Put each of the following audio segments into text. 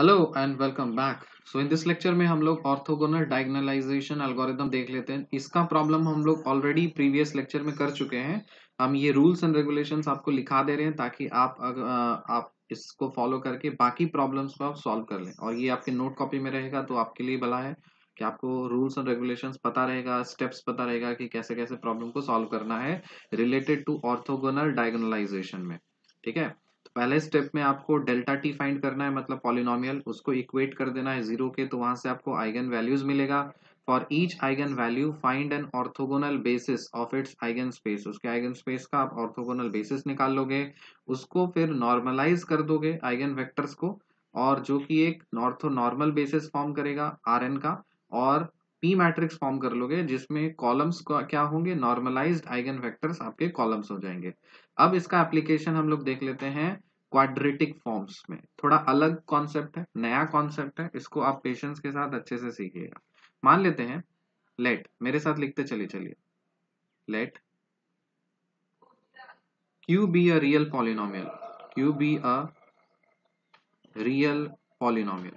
Hello and welcome back so in this lecture में हम लोग ऑर्थोगोनल डायगोनलाइजेशन एल्गोरिदम देख लेते हैं। इसका प्रॉब्लम हम लोग ऑलरेडी प्रीवियस लेक्चर में कर चुके हैं। हम ये रूल्स एंड रेगुलेशंस आपको लिखा दे रहे हैं ताकि आप अग, आप इसको फॉलो करके बाकी प्रॉब्लम्स को आप सॉल्व कर लें। और ये आपके नोट कॉपी में रहेगा तो आपके लिए भला है कि आपको रूल्स एंड रेगुलेशंस पता रहेगा स्टेप्स पता रहेगा कि कैसे कैसे प्रॉब्लम को सॉल्व करना है रिलेटेड टू ऑर्थोगोनल डायगोनलाइजेशन में। ठीक है? पहले स्टेप में आपको डेल्टा टी फाइंड करना है मतलब पॉलिनोमियल उसको इक्वेट कर देना है ज़ीरो के तो वहाँ से आपको आइगन वैल्यूज़ मिलेगा। For each eigen value find an orthogonal basis of its eigen space उसके आइगन स्पेस का आप ऑर्थोगोनल बेसिस निकाल लोगे, उसको फिर नॉर्मलाइज कर दोगे आइगन वेक्टर्स को, और जो कि एक नॉर्थो नॉर्मल बेसिस फॉर्म करेगा आर एन का, और पी मैट्रिक्स फॉर्म कर लोगे, जिसमें कॉलम्स क्या होंगे नॉर्मलाइज्ड आइगन वेक्टर्स आपके कॉलम्स हो जाएँगे। अब इसका एप्लीकेशन हम लोग देख लेते हैं। क्वाड्रेटिक फॉर्म्स में। थोड़ा अलग कॉन्सेप्ट है, नया कॉन्सेप्ट है, इसको आप पेशेंस के साथ अच्छे से सीखिएगा। मान लेते हैं लेट मेरे साथ लिखते चलिए चलिए। Let Q be a real polynomial Q be a real polynomial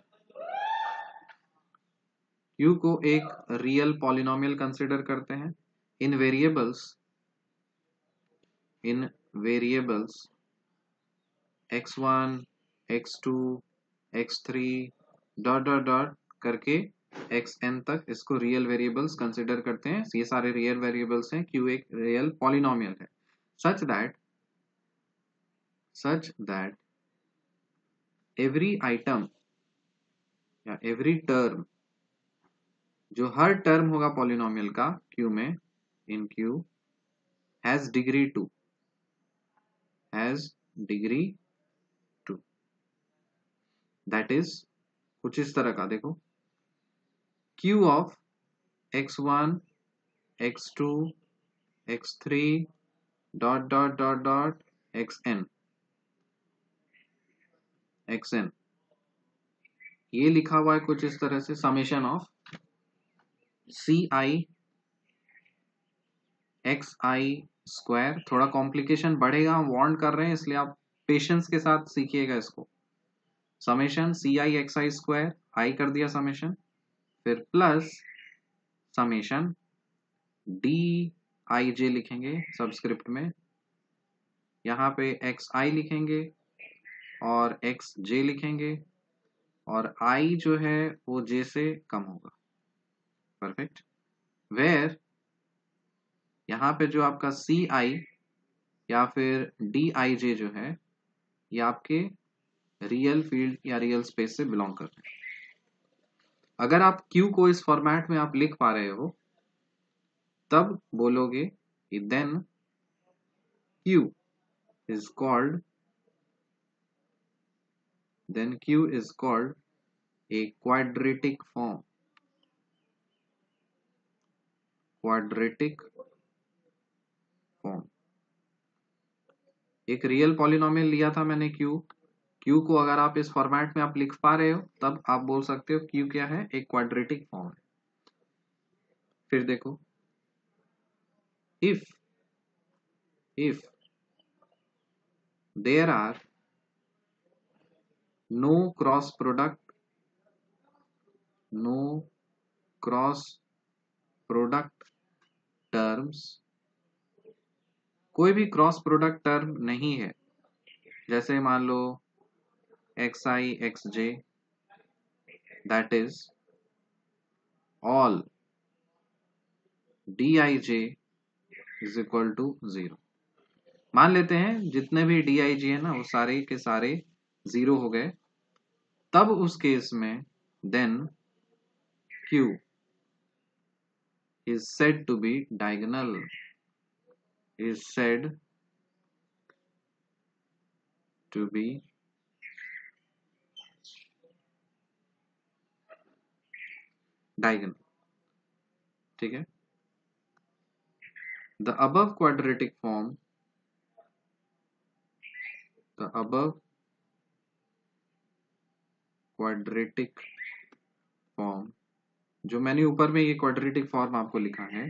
Q को एक रियल पॉलिनोमियल कंसिडर करते हैं। In variables in variables x1, x2, x3 dot dot dot करके xn तक इसको रियल वेरिएबल्स कंसिडर करते हैं। ये सारे रियल वेरिएबल्स हैं क्यू एक रियल पॉलिनोमियल है। Such that such that every item या एवरी टर्म जो हर टर्म होगा पॉलिनोमियल का क्यू में in Q has degree two has degree that is कुछ इस तरह का, देखो। Q of x one x two x three dot dot dot dot x n x n ये लिखा हुआ है कुछ इस तरह से summation of c i x i square थोड़ा कॉम्प्लिकेशन बढ़ेगा हम वार्न कर रहे हैं, इसलिए आप पेशेंस के साथ सीखिएगा इसको। Summation c i x i square i कर दिया समेशन फिर plus summation d i j लिखेंगे सबस्क्रिप्ट में। यहाँ पे एक्स आई लिखेंगे और एक्स जे लिखेंगे और आई जो है वो जे से कम होगा। परफेक्ट वेर यहाँ पे जो आपका सी आई या फिर डी आई जे जो है, ये आपके रियल फ़ील्ड या रियल स्पेस से बिलोंग करते हैं। अगर आप क्यू को इस फॉर्मेट में आप लिख पा रहे हो, तब बोलोगे कि then Q is called then Q is called a quadratic form quadratic form एक रियल पॉलिनोमियल लिया था मैंने क्यू क्यू को अगर आप इस फॉर्मेट में आप लिख पा रहे हो, तब आप बोल सकते हो क्यू क्या है? एक क्वाड्रेटिक फॉर्म है। फिर देखो। If if there are no cross product no cross product terms कोई भी क्रॉस प्रोडक्ट टर्म नहीं है। जैसे मान लो xi, xj, that is all dij is equal to zero मान लेते हैं, जितने भी डी आई जी है ना, वो सारे के सारे ज़ीरो हो गए। तब उस केस में then Q is said to be diagonal is said to be diagonal ठीक है? द अब क्वाड्रेटिक फॉर्म द अब क्वाड्रेटिक फॉर्म जो मैंने ऊपर में ये क्वाड्रेटिक फॉर्म आपको लिखा है,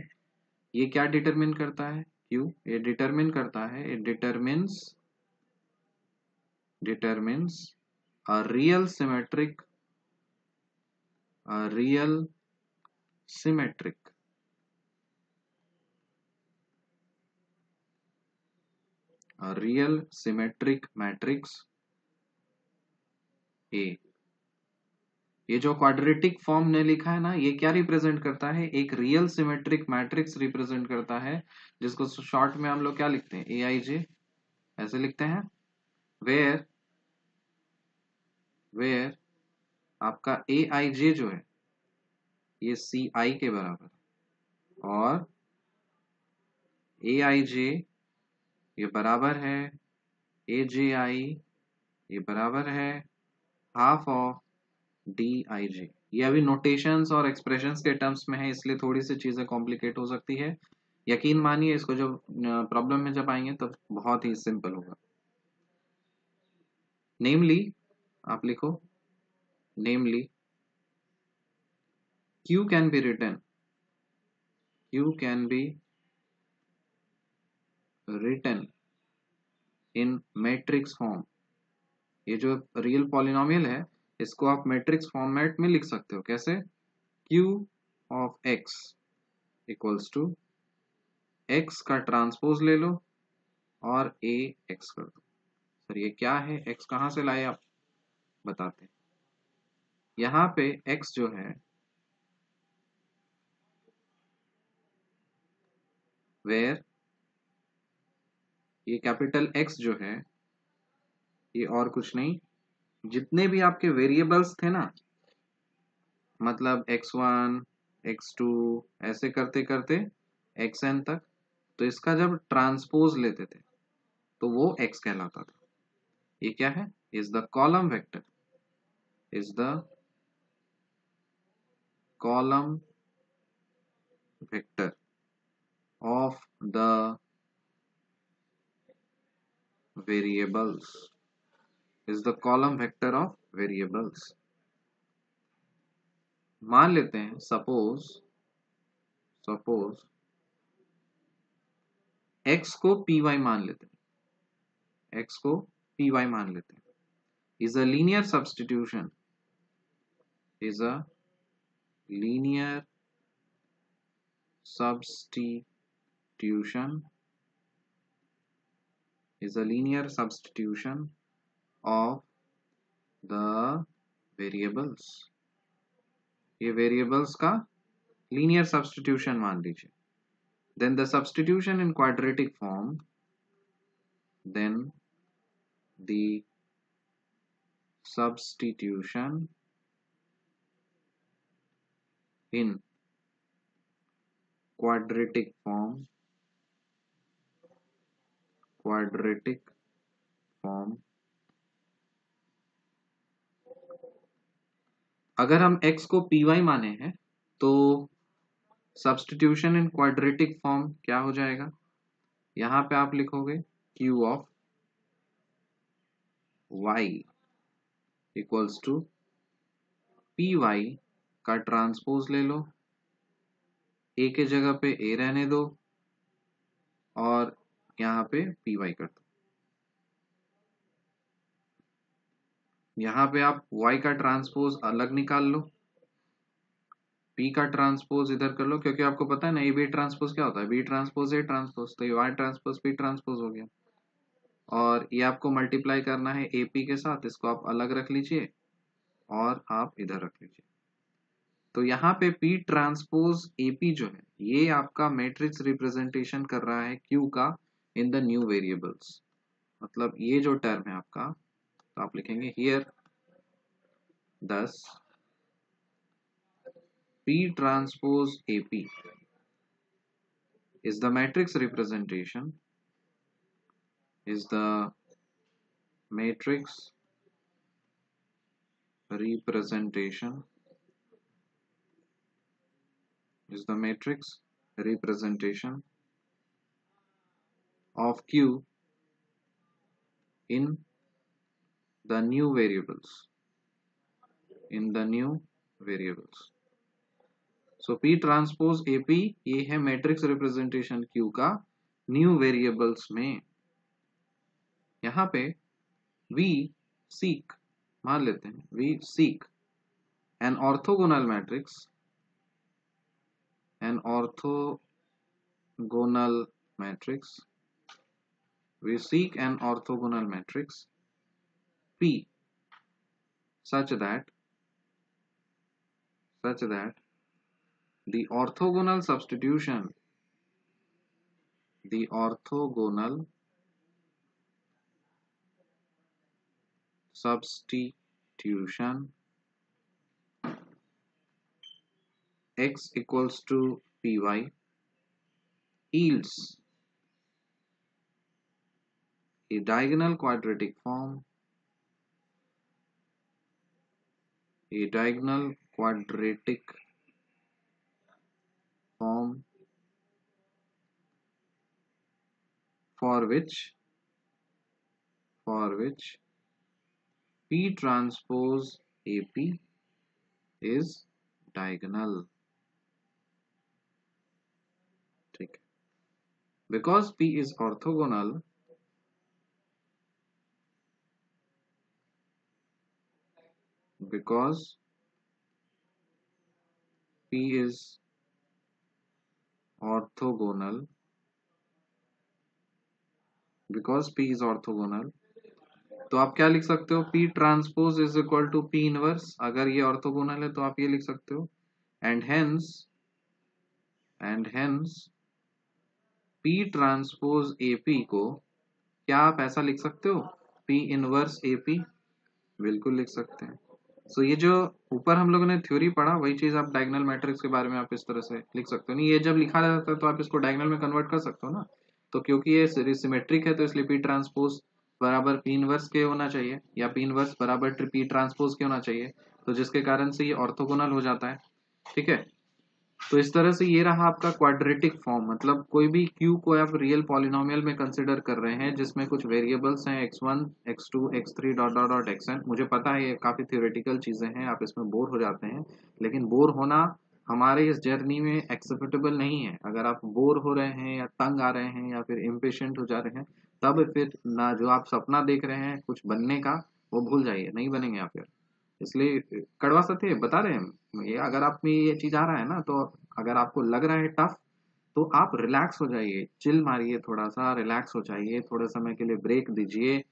ये क्या डिटरमिन करता है? क्यू ये डिटरमिन करता है it determines determines real symmetric real symmetric. A real symmetric matrix A. ये जो क्वाड्रेटिक फॉर्म ने लिखा है ना, ये क्या रिप्रेजेंट करता है? एक रियल सिमेट्रिक मैट्रिक्स रिप्रेजेंट करता है, जिसको शॉर्ट में हम लोग क्या लिखते हैं? ए आई जे ऐसे लिखते हैं वेयर वेयर आपका ए आई जे जो है ये सी आई के बराबर और ए आई जे ये बराबर है। ए जे आई ये बराबर है। Half of d i j ये अभी नोटेशंस और एक्सप्रेशंस के टर्म्स में है, इसलिए थोड़ी सी चीज़ें कॉम्प्लिकेट हो सकती है। यकीन मानिए, इसको जब प्रॉब्लम में जब आएँगे तो बहुत ही सिंपल होगा। नेमली आप लिखो। Namely Q can be written Q can be written in matrix form ये जो रियल पॉलिनोमियल है, इसको आप मैट्रिक्स फॉर्मेट में लिख सकते हो। कैसे? Q of x equals to x का ट्रांसपोज ले लो और a x कर दो। सर, ये क्या है? X कहाँ से लाए आप? बताते यहाँ पे x जो है वेयर ये कैपिटल एक्स जो है ये और कुछ नहीं। जितने भी आपके वेरिएबल्स थे ना मतलब x1, x2 ऐसे करते करते एक्स एन तक तो इसका जब ट्रांसपोज लेते थे तो वो एक्स कहलाता था। ये क्या है? Is the column vector is the column vector of the variables is the column vector of variables मान लेते हैं सपोज सपोज x को पी वाई मान लेते हैं x को पी वाई मान लेते हैं is a linear substitution is a linear substitution Is a linear substitution of the variables ये variables का linear substitution मान लीजिए then the substitution in quadratic form then the substitution in quadratic form quadratic form अगर हम x को Y माने हैं तो सब्सटीट्यूशन इन क्वाड्रेटिक फॉर्म क्या हो जाएगा? यहाँ पे आप लिखोगे q of y equals to P Y का ट्रांसपोज ले लो। A के जगह पे a रहने दो और यहाँ पे पी वाई कर दो। यहाँ पे आप y का ट्रांसपोज अलग निकाल लो, p का ट्रांसपोज इधर कर लो, क्योंकि आपको पता है ना ए बी ट्रांसपोज क्या होता है? बी ट्रांसपोज ए ट्रांसपोज तो ये y ट्रांसपोज p ट्रांसपोज हो गया। और ये आपको मल्टीप्लाई करना है ए पी के साथ, इसको आप अलग रख लीजिए और आप इधर रख लीजिए। तो यहाँ पे p ट्रांसपोज ए पी जो है, ये आपका मैट्रिक्स रिप्रेजेंटेशन कर रहा है q का इन द न्यू वेरिएबल्स मतलब ये जो टर्म है आपका तो आप लिखेंगे हियर दस P transpose AP is the matrix representation is the matrix representation is the matrix representation of Q in the new variables, in the new variables. So, p transpose ap ये है matrix representation q का new variables में यहाँ पे we seek मान लेते हैं we seek an orthogonal matrix an orthogonal matrix we seek an orthogonal matrix. P such that such that the orthogonal substitution the orthogonal substitution x equals to py yields a diagonal quadratic form a diagonal quadratic form for which for which P transpose AP is diagonal. because P is orthogonal because P is orthogonal. Because P is orthogonal तो आप क्या लिख सकते हो? P transpose is equal to P inverse अगर ये orthogonal है तो आप ये लिख सकते हो। And hence and hence P transpose AP को क्या आप ऐसा लिख सकते हो? P इनवर्स AP बिल्कुल लिख सकते हैं। सो so, ये जो ऊपर हम लोगों ने थ्योरी पढ़ा वही चीज़ आप डायगनल मैट्रिक्स के बारे में आप इस तरह से लिख सकते हो। नहीं ये जब लिखा जाता है तो आप इसको डायगनल में कन्वर्ट कर सकते हो ना। तो क्योंकि ये सिमेट्रिक है तो इसलिए पी ट्रांसपोज बराबर पी इनवर्स के होना चाहिए या पी इनवर्स बराबर पी ट्रांसपोज के होना चाहिए। तो जिसके कारण से ये ऑर्थोगोनल हो जाता है। ठीक है? तो इस तरह से ये रहा आपका क्वाड्रेटिक फॉर्म मतलब कोई भी क्यू को आप रियल पॉलिनोमियल में कंसिडर कर रहे हैं जिसमें कुछ वेरिएबल्स हैं x1, x2, x3 dot dot dot xn मुझे पता है ये काफ़ी थियोरेटिकल चीज़ें हैं आप इसमें बोर हो जाते हैं लेकिन बोर होना हमारे इस जर्नी में एक्सेप्टेबल नहीं है। अगर आप बोर हो रहे हैं या तंग आ रहे हैं या फिर इम्पेशेंट हो जा रहे हैं तब फिर ना जो आप सपना देख रहे हैं कुछ बनने का वो भूल जाइए नहीं बनेंगे आप फिर। इसलिए, कड़वा सत्य बता रहे हैं। ये अगर आप में ये चीज़ आ रहा है ना तो अगर आपको लग रहा है टफ तो आप रिलैक्स हो जाइए चिल मारिए थोड़ा सा रिलैक्स हो जाइए, थोड़े समय के लिए ब्रेक दीजिए,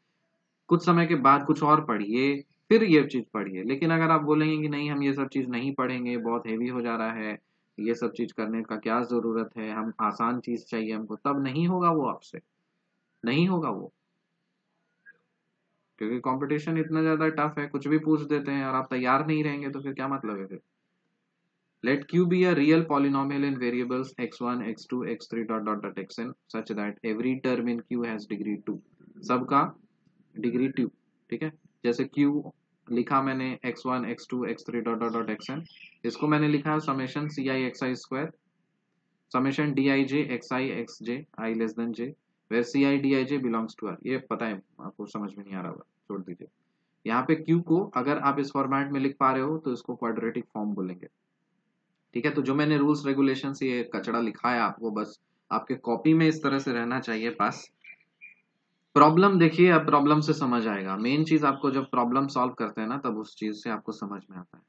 कुछ समय के बाद कुछ और पढ़िए, फिर ये चीज़ पढ़िए। लेकिन अगर आप बोलेंगे कि नहीं, हम ये सब चीज़ नहीं पढ़ेंगे, बहुत हेवी हो जा रहा है, ये सब चीज़ करने का क्या ज़रूरत है, हम आसान चीज़ चाहिए हमको, तब नहीं होगा वो आपसे। नहीं होगा वो। क्योंकि कंपटीशन इतना ज़्यादा टफ है, कुछ भी पूछ देते हैं और आप तैयार नहीं रहेंगे तो फिर क्या मतलब है फिर? Let Q be real polynomial in variables x1 x2 x3 dot dot dot xn such that every term in Q has degree two सबका डिग्री टू ठीक है? जैसे क्यू लिखा मैंने x1 x2 x3 dot dot dot xn इसको मैंने लिखा है summation c i x i square summation d i j x i where c i d i j belongs to R ये पता है, आपको समझ में नहीं आ रहा होगा, छोड़ दीजिए। यहाँ पे क्यू को अगर आप इस फॉर्मेट में लिख पा रहे हो तो इसको क्वाड्रेटिक फॉर्म बोलेंगे। ठीक है तो जो मैंने रूल्स रेगुलेशन ये कचड़ा लिखा है आपको बस आपके कॉपी में इस तरह से रहना चाहिए पास। प्रॉब्लम देखिए, अब प्रॉब्लम से समझ आएगा। मेन चीज़ आपको जब प्रॉब्लम सॉल्व करते हैं ना, तब उस चीज़ से आपको समझ में आता है।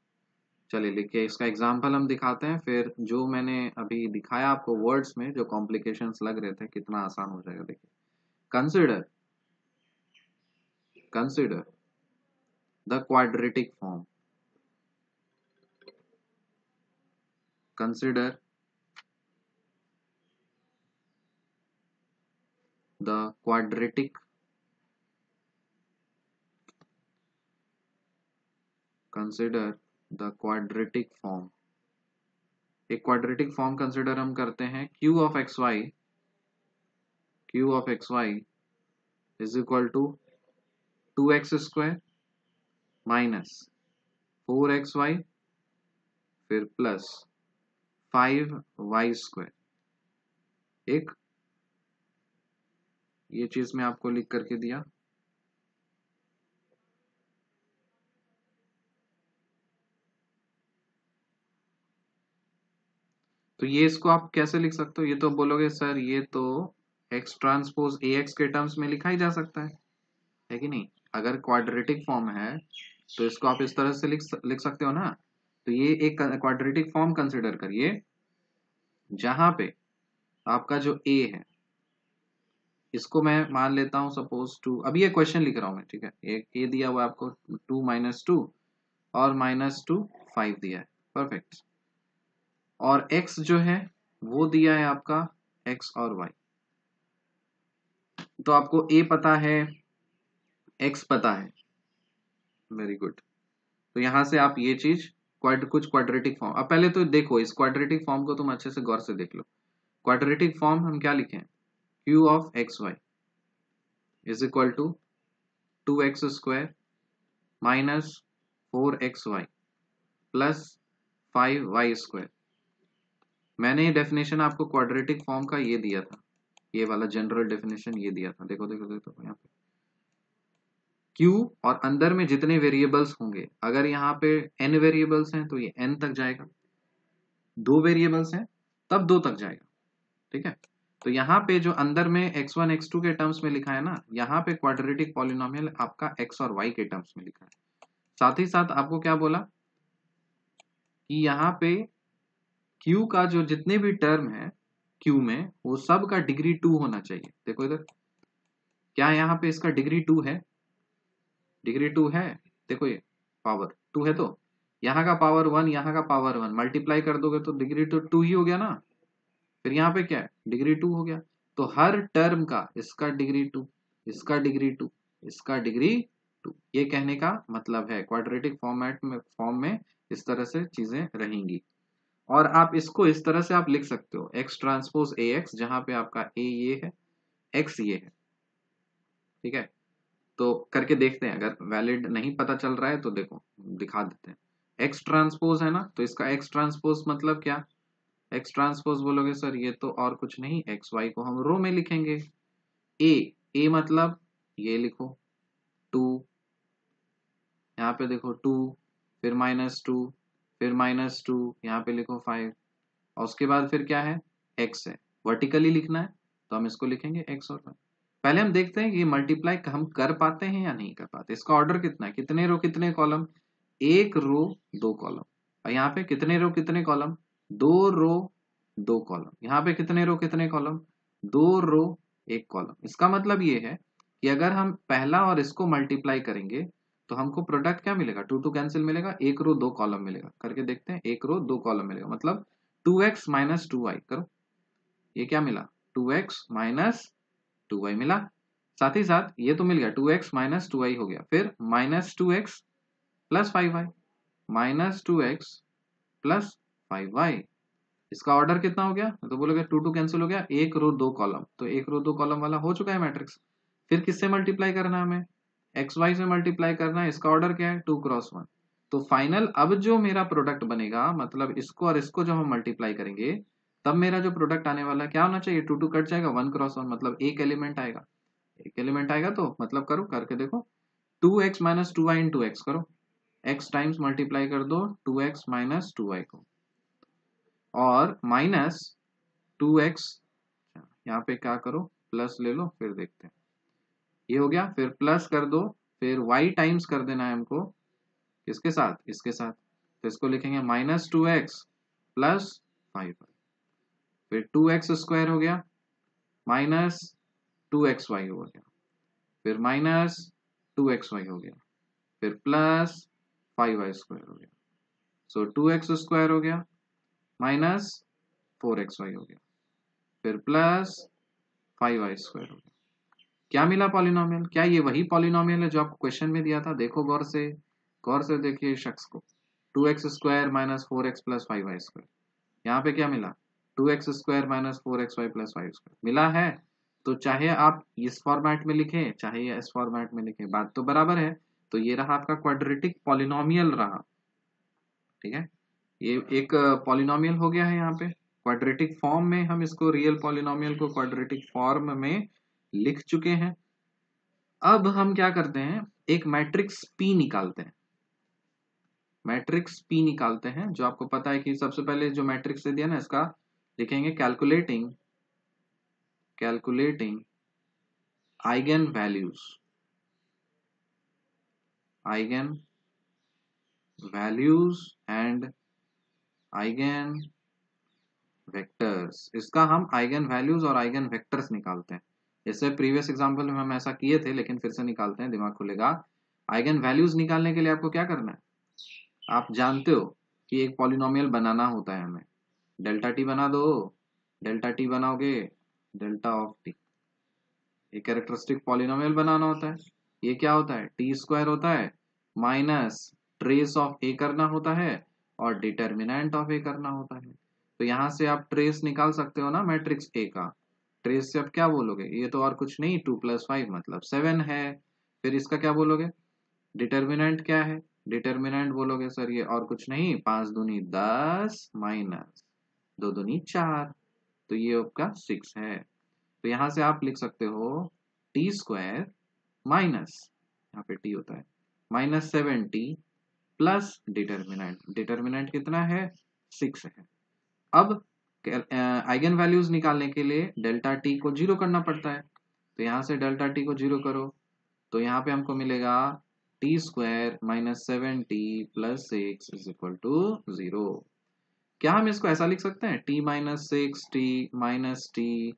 चलिए लिखिए इसका एग्ज़ाम्पल हम दिखाते हैं, फिर जो मैंने अभी दिखाया आपको वर्ड्स में, जो कॉम्प्लिकेशन लग रहे थे, कितना आसान हो जाएगा देखिए। Consider consider the quadratic form consider the quadratic consider the quadratic form एक क्वाड्रेटिक फॉर्म कंसिडर हम करते हैं Q of x y Q of x y is equal to two x square minus four x y फिर plus five Y square एक, ये चीज़ मैं आपको लिख करके दिया। तो ये इसको आप कैसे लिख सकते हो? ये तो बोलोगे, सर, ये तो एक्स ट्रांसपोज ए एक्स के टर्म्स में लिखा ही जा सकता है। है कि नहीं? अगर क्वाड्रेटिक फॉर्म है तो इसको आप इस तरह से लिख लिख सकते हो ना? तो ये एक क्वाड्रेटिक फॉर्म कंसिडर करिए, जहाँ पे आपका जो ए है, इसको मैं मान लेता हूँ सपोज़ टू अभी ये क्वेश्चन लिख रहा हूँ मैं, ठीक है? एक ए दिया हुआ आपको टू माइनस टू और माइनस टू फाइव दिया है। परफेक्ट और एक्स जो है, वो दिया है आपका एक्स और वाई तो आपको ए पता है एक्स पता है। वेरी गुड तो यहाँ से आप ये चीज़ कुछ क्वाड्रेटिक फॉर्म अब पहले तो देखो, इस क्वाड्रेटिक फॉर्म को तुम अच्छे से गौर से देख लो। क्वाड्रेटिक फॉर्म हम क्या लिखें Q of x y is equal to two x square minus four x y plus five y square मैंने ये डेफिनेशन आपको क्वाड्रेटिक फॉर्म का ये दिया था। ये वाला जनरल डेफिनेशन ये दिया था। देखो देखो देखो यहाँ पे। क्यू और अंदर में जितने वेरिएबल्स होंगे, अगर यहाँ पे एन वेरिएबल्स हैं तो ये एन तक जाएगा। दो वेरिएबल्स हैं, तब दो तक जाएगा। ठीक है? तो यहाँ पे जो अंदर में x1 x2 के टर्म्स में लिखा है ना, यहाँ पे क्वाड्रेटिक पॉलिनोमियल आपका x और y के टर्म्स में लिखा है। साथ ही साथ आपको क्या बोला? कि यहाँ पे q का जो जितने भी टर्म है क्यू में, वो सब का डिग्री टू होना चाहिए। देखो इधर। क्या यहाँ पे इसका डिग्री टू है? डिग्री टू है? देखो ये पावर टू है तो। यहाँ का पावर वन यहाँ का पावर वन मल्टीप्लाई कर दोगे तो डिग्री तो टू ही हो गया ना? फिर यहाँ पे क्या है? डिग्री टू हो गया। तो हर टर्म का इसका डिग्री टू इसका डिग्री टू इसका डिग्री टू ये कहने का मतलब है क्वाड्रेटिक फॉर्मेट में फॉर्म में इस तरह से चीज़ें रहेंगी। और आप इसको इस तरह से आप लिख सकते हो। एक्स ट्रांसपोज ए एक्स जहाँ पे आपका ए ये है एक्स ये है। ठीक है? तो करके देखते हैं। अगर वैलिड नहीं पता चल रहा है तो देखो, दिखा देते हैं। एक्स ट्रांसपोज है ना? तो इसका एक्स ट्रांसपोज मतलब क्या? एक्स ट्रांसपोज बोलोगे, सर, ये तो और कुछ नहीं एक्स वाई को हम रो में लिखेंगे। ए ए मतलब ये लिखो टू यहाँ पे देखो टू फिर माइनस टू फिर माइनस टू यहाँ पे लिखो फाइव और उसके बाद फिर क्या है? एक्स है। वर्टिकली लिखना है तो हम इसको लिखेंगे एक्स और वाई पहले हम देखते हैं कि मल्टीप्लाई हम कर पाते हैं या नहीं कर पाते। इसका ऑर्डर कितना है? कितने रो कितने कॉलम एक रो दो कॉलम और यहाँ पे कितने रो कितने कॉलम दो रो दो कॉलम यहाँ पे कितने रो कितने कॉलम दो रो एक कॉलम इसका मतलब ये है कि अगर हम पहला और इसको मल्टीप्लाई करेंगे तो हमको प्रोडक्ट क्या मिलेगा? टू टू कैंसिल मिलेगा, एक रो दो कॉलम मिलेगा। करके देखते हैं, एक रो दो कॉलम मिलेगा। मतलब two x minus two y करो। ये क्या मिला? Two x minus two y मिला। साथ ही साथ ये तो मिल गया two x minus two y हो गया। फिर minus two x plus five y minus two x plus five y इसका ऑर्डर कितना हो गया? तो बोलोगे टू टू कैंसिल हो गया, एक रो दो कॉलम तो एक रो दो कॉलम वाला हो चुका है मैट्रिक्स फिर किससे मल्टीप्लाई करना है हमें? एक्स वाई से मल्टीप्लाई करना है, इसका ऑर्डर क्या है? टू क्रॉस वन तो फाइनल अब जो मेरा प्रोडक्ट बनेगा मतलब इसको और इसको जब हम मल्टीप्लाई करेंगे, तब मेरा जो प्रोडक्ट आने वाला क्या होना चाहिए? टू टू कट जाएगा वन क्रॉस वन मतलब एक एलिमेंट आएगा। एक एलिमेंट आएगा तो मतलब करो, करके देखो। Two x minus two y in two x करो। एक्स टाइम्स मल्टीप्लाई कर दो two x minus two y को। और माइनस टू एक्स यहाँ पे क्या करो? प्लस ले लो, फिर देखते हैं। ये हो गया, फिर प्लस कर दो, फिर y टाइम्स कर देना है हमको, किसके साथ? इसके साथ। तो इसको लिखेंगे minus two x plus five फिर टू एक्स स्क्वायर हो गया माइनस टू एक्स वाई हो गया। फिर माइनस टू एक्स वाई हो गया, फिर प्लस फाइव वाई स्क्वायर हो गया। सो टू एक्स स्क्वायर हो गया माइनस फोर एक्स वाई हो गया। फिर प्लस फाइव वाई स्क्वायर हो गया। क्या मिला पॉलिनोमियल क्या ये वही पॉलिनोमियल है जो आपको क्वेश्चन में दिया था? देखो गौर से गौर से देखिए शख्स को। Two x square minus four x plus five y square यहाँ पे क्या मिला? Two x square minus four x y plus five square मिला है? तो चाहे आप इस फॉर्मेट में लिखें, चाहे इस फॉर्मेट में लिखें, बात तो बराबर है। तो ये रहा आपका क्वाड्रेटिक पॉलिनोमियल रहा। ठीक है? ये एक पॉलिनोमियल हो गया है यहाँ पे। क्वाड्रेटिक फॉर्म में हम इसको रियल पॉलिनोमियल को क्वाड्रेटिक फॉर्म में लिख चुके हैं। अब हम क्या करते हैं? एक मैट्रिक्स पी निकालते हैं। मैट्रिक्स पी निकालते हैं, जो आपको पता है कि सबसे पहले जो मैट्रिक्स दिया ना इसका, लिखेंगे calculating calculating eigen values eigen values and eigen vectors इसका हम आइगन वैल्यूज़ और आइगन वेक्टर्स निकालते हैं। इससे प्रीवियस एग्ज़ाम्पल में हम ऐसा किए थे, लेकिन फिर से निकालते हैं, दिमाग खुलेगा। आइगन वैल्यूज़ निकालने के लिए आपको क्या करना है? आप जानते हो कि एक पॉलिनोमियल बनाना होता है हमें। डेल्टा टी बना दो डेल्टा टी बनाओगे डेल्टा ऑफ़ टी एक कैरेक्टरिस्टिक पॉलिनोमियल बनाना होता है। ये क्या होता है? टी स्क्वायर होता है माइनस ट्रेस ऑफ़ ए करना होता है और डिटर्मिनेंट ऑफ़ ए करना होता है। तो यहाँ से आप ट्रेस निकाल सकते हो ना मैट्रिक्स ए का। ट्रेस से आप क्या बोलोगे? ये तो और कुछ नहीं टू प्लस फाइव मतलब सेवन है। फिर इसका क्या बोलोगे? डिटर्मिनेंट क्या है? डिटर्मिनेंट बोलोगे सर ये और कुछ नहीं, पाँच दूनी दस माइनस दो दूनी चार। तो ये आपका सिक्स है। तो यहाँ से आप लिख सकते हो टी स्क्वायर माइनस यहाँ पे टी होता है minus seven t plus determinant determinant कितना है? सिक्स है। अब आइगन वैल्यूज़ निकालने के लिए डेल्टा टी को ज़ीरो करना पड़ता है। तो यहाँ से डेल्टा टी को ज़ीरो करो। तो यहाँ पे हमको मिलेगा t square minus seven t plus six is equal to zero क्या हम इसको ऐसा लिख सकते हैं? T minus six t minus t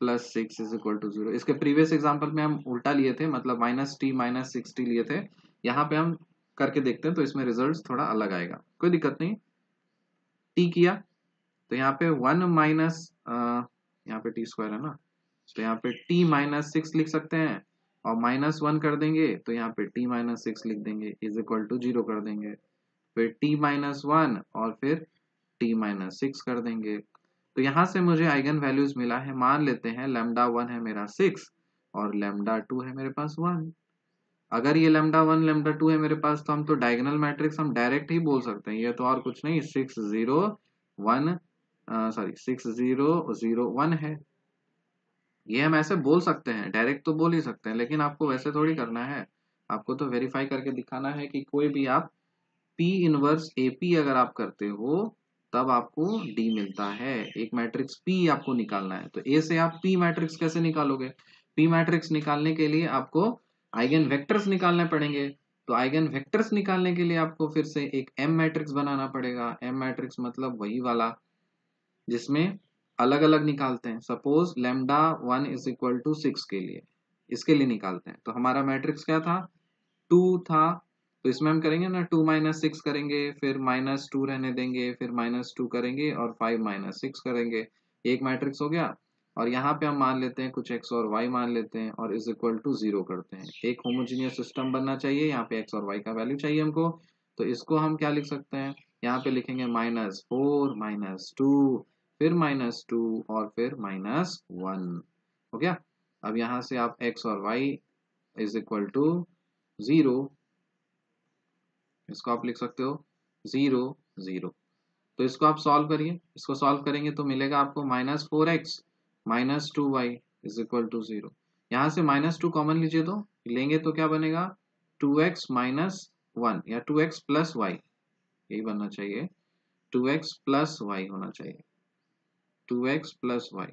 plus six is equal to zero इसके प्रीवियस एग्ज़ाम्पल में हम उल्टा लिए थे मतलब minus t minus six t लिए थे। यहाँ पे हम करके देखते हैं तो इसमें रिज़ल्ट थोड़ा अलग आएगा। कोई दिक्कत नहीं। टी किया। तो यहाँ पे वन माइनस यहाँ पे टी स्क्वायर है ना? तो यहाँ पे टी माइनस सिक्स लिख सकते हैं और माइनस वन कर देंगे तो यहाँ पे टी माइनस सिक्स लिख देंगे, इज़ इक्वल टू ज़ीरो कर देंगे। फिर टी माइनस वन और फिर टी माइनस सिक्स कर देंगे। तो यहाँ से मुझे आइगन वैल्यूज़ मिला है, मान लेते हैं लेमडा वन है मेरा सिक्स और लेमडा टू है मेरे पास वन। अगर ये लेमडा वन, लेमडा टू है मेरे पास तो हम तो डायगोनल मैट्रिक्स हम डायरेक्ट ही बोल सकते हैं, ये तो और कुछ नहीं, six zero one sorry six zero zero one है। ये हम ऐसे बोल सकते हैं डायरेक्ट तो बोल ही सकते हैं, लेकिन आपको वैसे थोड़ी करना है। आपको तो वेरीफाई करके दिखाना है कि कोई भी आप P इनवर्स AP अगर आप करते हो, तब आपको D मिलता है। एक मैट्रिक्स P आपको निकालना है। तो A से आप P मैट्रिक्स कैसे निकालोगे? P मैट्रिक्स निकालने के लिए आपको आइगन वेक्टर्स निकालने पड़ेंगे। तो आइगन वेक्टर्स निकालने के लिए आपको फिर से एक M मैट्रिक्स बनाना पड़ेगा। M मैट्रिक्स मतलब वही वाला। जिसमें अलग अलग निकालते हैं। Suppose lambda one is equal to six के लिए। इसके लिए निकालते हैं। तो हमारा मैट्रिक्स क्या था? टू था। तो इसमें हम करेंगे ना टू माइनस सिक्स करेंगे, फिर माइनस टू रहने देंगे, फिर माइनस टू करेंगे और फाइव माइनस सिक्स करेंगे। एक मैट्रिक्स हो गया। और यहाँ पे हम मान लेते हैं कुछ एक्स और वाई मान लेते हैं और इज़ इक्वल टू ज़ीरो करते हैं। एक होमोजीनियस सिस्टम बनना चाहिए। यहाँ पे एक्स और वाई का वैल्यू चाहिए हमको। तो इसको हम क्या लिख सकते हैं? यहाँ पे लिखेंगे माइनस फोर माइनस टू फिर माइनस टू और फिर माइनस वन। हो गया? अब यहाँ से आप x और y is equal to zero इसको आप लिख सकते हो ज़ीरो ज़ीरो तो इसको आप सॉल्व करिए। इसको सॉल्व करेंगे तो मिलेगा आपको minus four x minus two y is equal to zero यहाँ से माइनस टू कॉमन लीजिए तो लेंगे तो क्या बनेगा? टू एक्स माइनस वन या टू एक्स प्लस वाई यही बनना चाहिए। टू एक्स प्लस वाई होना चाहिए। टू एक्स प्लस वाई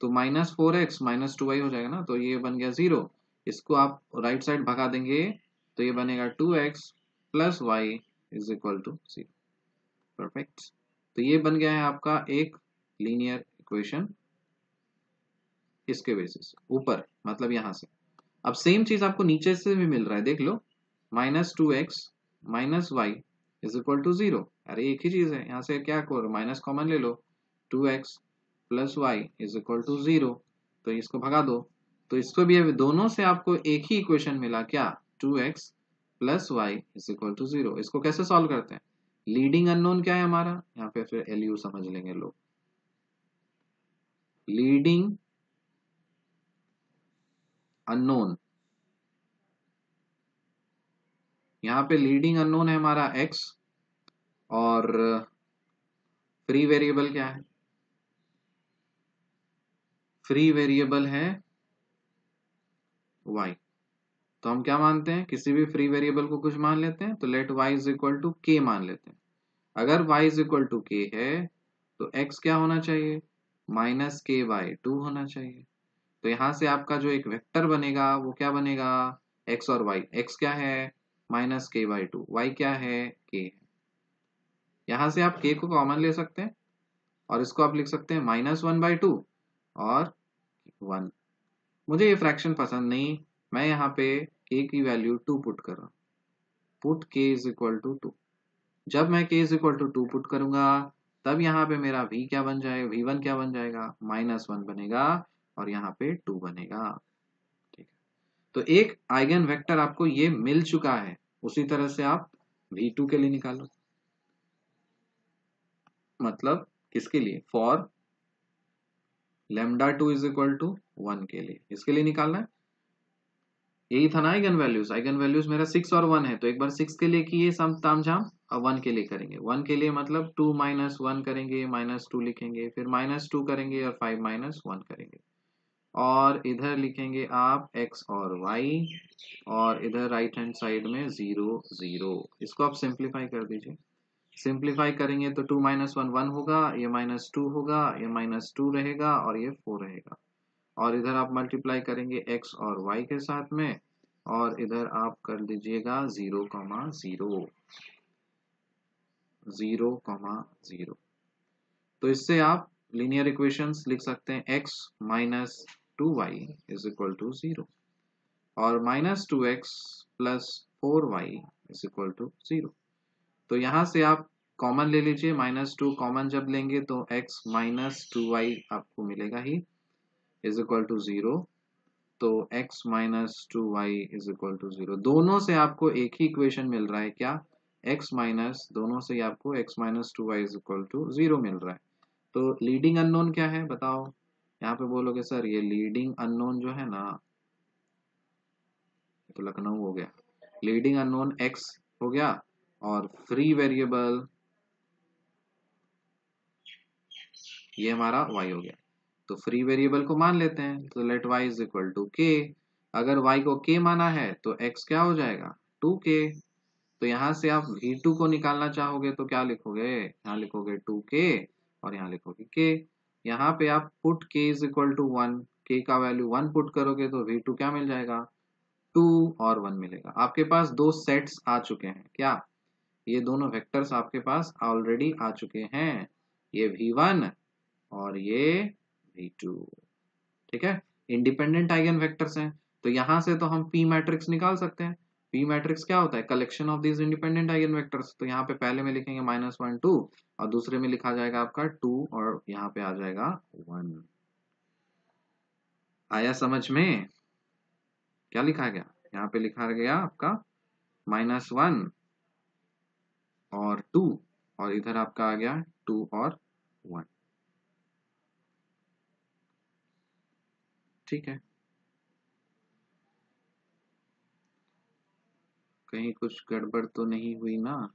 तो minus four x minus two y हो जाएगा ना? तो ये बन गया ज़ीरो इसको आप राइट साइड भगा देंगे तो ये बनेगा two x plus y is equal to zero perfect तो ये बन गया है आपका एक लीनियर इक्वेशन इसके बेसिस ऊपर मतलब यहाँ से. अब सेम चीज़ आपको नीचे से भी मिल रहा है, देख लो. Minus two x minus y is equal to zero अरे एक ही चीज़ है, यहाँ से क्या करो माइनस कॉमन ले लो. Two x plus y is equal to zero तो इसको भगा दो। तो इसको भी दोनों से आपको एक ही इक्वेशन मिला क्या? Two x plus y is equal to zero इसको कैसे सॉल्व करते हैं? लीडिंग अननोन क्या है हमारा? यहाँ पे फिर एल यू समझ लेंगे लोग। लीडिंग अननोन यहाँ पे लीडिंग अननोन है हमारा एक्स और फ्री वेरिएबल क्या है? फ्री वेरिएबल है वाई तो हम क्या मानते हैं? किसी भी फ्री वेरिएबल को कुछ मान लेते हैं तो let y is equal to k मान लेते हैं। अगर वाई इज़ इक्वल टू के है तो एक्स क्या होना चाहिए? माइनस के बाई टू होना चाहिए। तो यहाँ से आपका जो एक वेक्टर बनेगा, वो क्या बनेगा? एक्स और वाई एक्स क्या है? माइनस के बाई टू वाई क्या है? के यहाँ से आप के को कॉमन ले सकते हैं, और इसको आप लिख सकते हैं माइनस वन बाई टू और वन मुझे ये फ्रैक्शन पसंद नहीं। मैं यहाँ पे के की वैल्यू टू पुट कर रहा हूँ। पुट के इज़ इक्वल टू टू जब मैं k is equal to two put करूँगा, तब यहाँ पे मेरा v क्या बन जाएगा वी वन क्या बन जाएगा? माइनस वन बनेगा और यहाँ पे टू बनेगा। ठीक है। तो एक आइगन वेक्टर आपको ये मिल चुका है। उसी तरह से आप वी टू के लिए निकालो। मतलब किसके लिए? For lambda two is equal to one के लिए। इसके लिए निकालना है। यही था ना आइगन वैल्यूज़ आइगन वैल्यूज़ मेरा सिक्स और वन है तो एक बार सिक्स के लिए किए, सम ताम झाम और वन के लिए करेंगे। वन के लिए मतलब टू माइनस वन करेंगे माइनस टू लिखेंगे, फिर माइनस टू करेंगे और फाइव माइनस वन करेंगे। और इधर लिखेंगे आप x और y, और इधर राइट हैंड साइड में ज़ीरो ज़ीरो इसको आप सिंप्लीफाई कर दीजिए। सिंप्लीफाई करेंगे तो टू माइनस वन वन होगा, ये माइनस टू होगा, ये माइनस टू रहेगा और ये फोर रहेगा। और इधर आप मल्टीप्लाई करेंगे एक्स और वाई के साथ में और इधर आप कर लीजिएगा zero comma zero. Zero comma zero. तो इससे आप लीनियर इक्वेशंस लिख सकते हैं x minus two y is equal to zero और minus two x plus four y is equal to zero तो यहाँ से आप कॉमन ले लीजिए माइनस टू कॉमन जब लेंगे तो एक्स माइनस टू वाई आपको मिलेगा ही इज़ इक्वल टू ज़ीरो तो x minus two y is equal to zero दोनों से आपको एक ही इक्वेशन मिल रहा है क्या? x माइनस दोनों से आपको x minus two y is equal to zero मिल रहा है। तो लीडिंग अननोन क्या है बताओ? यहाँ पे बोलोगे, सर, ये लीडिंग अननोन जो है ना तो लखनऊ हो गया। लीडिंग अननोन x हो गया और फ्री वेरिएबल ये हमारा y हो गया। तो फ्री वेरिएबल को मान लेते हैं तो let y is equal to k अगर y को k माना है तो x क्या हो जाएगा? टू के तो यहाँ से आप v2 को निकालना चाहोगे तो क्या लिखोगे? यहाँ लिखोगे टू के और यहाँ लिखोगे k यहाँ पे आप put k is equal to one k का वैल्यू वन पुट करोगे तो v2 क्या मिल जाएगा? टू और वन मिलेगा। आपके पास दो सेट्स आ चुके हैं, क्या? ये दोनों वेक्टर्स आपके पास ऑलरेडी आ चुके हैं। ये v1 और ये v2 ठीक है? इंडिपेंडेंट आइगन वेक्टर्स हैं। तो यहाँ से तो हम p मैट्रिक्स निकाल सकते हैं। P मैट्रिक्स क्या होता है? Collection of this independent eigen vectors तो यहाँ पे पहले में लिखेंगे माइनस वन टू और दूसरे में लिखा जाएगा आपका टू और यहाँ पे आ जाएगा वन आया समझ में? क्या लिखा गया? यहाँ पे लिखा गया आपका माइनस वन और टू, और इधर आपका आ गया टू और वन। ठीक है। कहीं कुछ गड़बड़ तो नहीं हुई ना?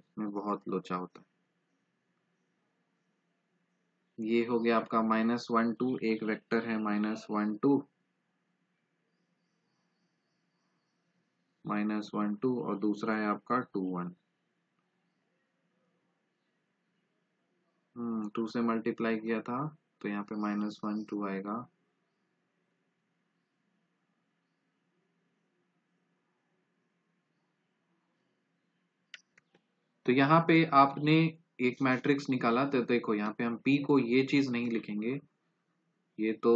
इसमें बहुत लोचा होता। है ये हो गया आपका माइनस वन टू, एक वेक्टर है minus one two. Minus one two और दूसरा है आपका टू वन। हम्म टू से मल्टीप्लाई किया था तो यहाँ पे माइनस वन टू आएगा। तो यहाँ पे आपने एक मैट्रिक्स निकाला तो देखो यहाँ पे हम p को ये चीज़ नहीं लिखेंगे। ये तो